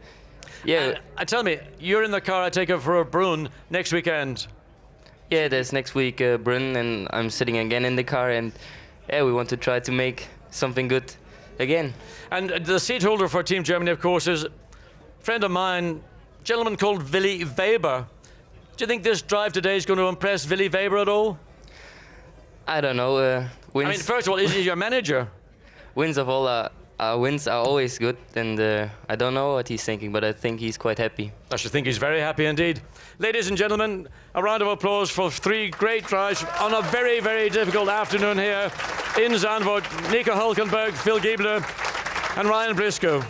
yeah, Uh, tell me, you're in the car, I take it, for a Brno next weekend. Yeah. There's next week uh, and I'm sitting again in the car, and yeah, we want to try to make something good again. And the seat holder for Team Germany, of course, is a friend of mine, a gentleman called Willi Weber. Do you think this drive today is going to impress Willi Weber at all? I don't know. Uh, wins, I mean, first of all, is he your manager? [LAUGHS] wins of all uh, uh, wins are always good, and uh, I don't know what he's thinking, but I think he's quite happy. I should think he's very happy indeed. Ladies and gentlemen, a round of applause for three great tries on a very, very difficult afternoon here in Zandvoort. Nico Hulkenberg, Phil Giebler, and Ryan Briscoe.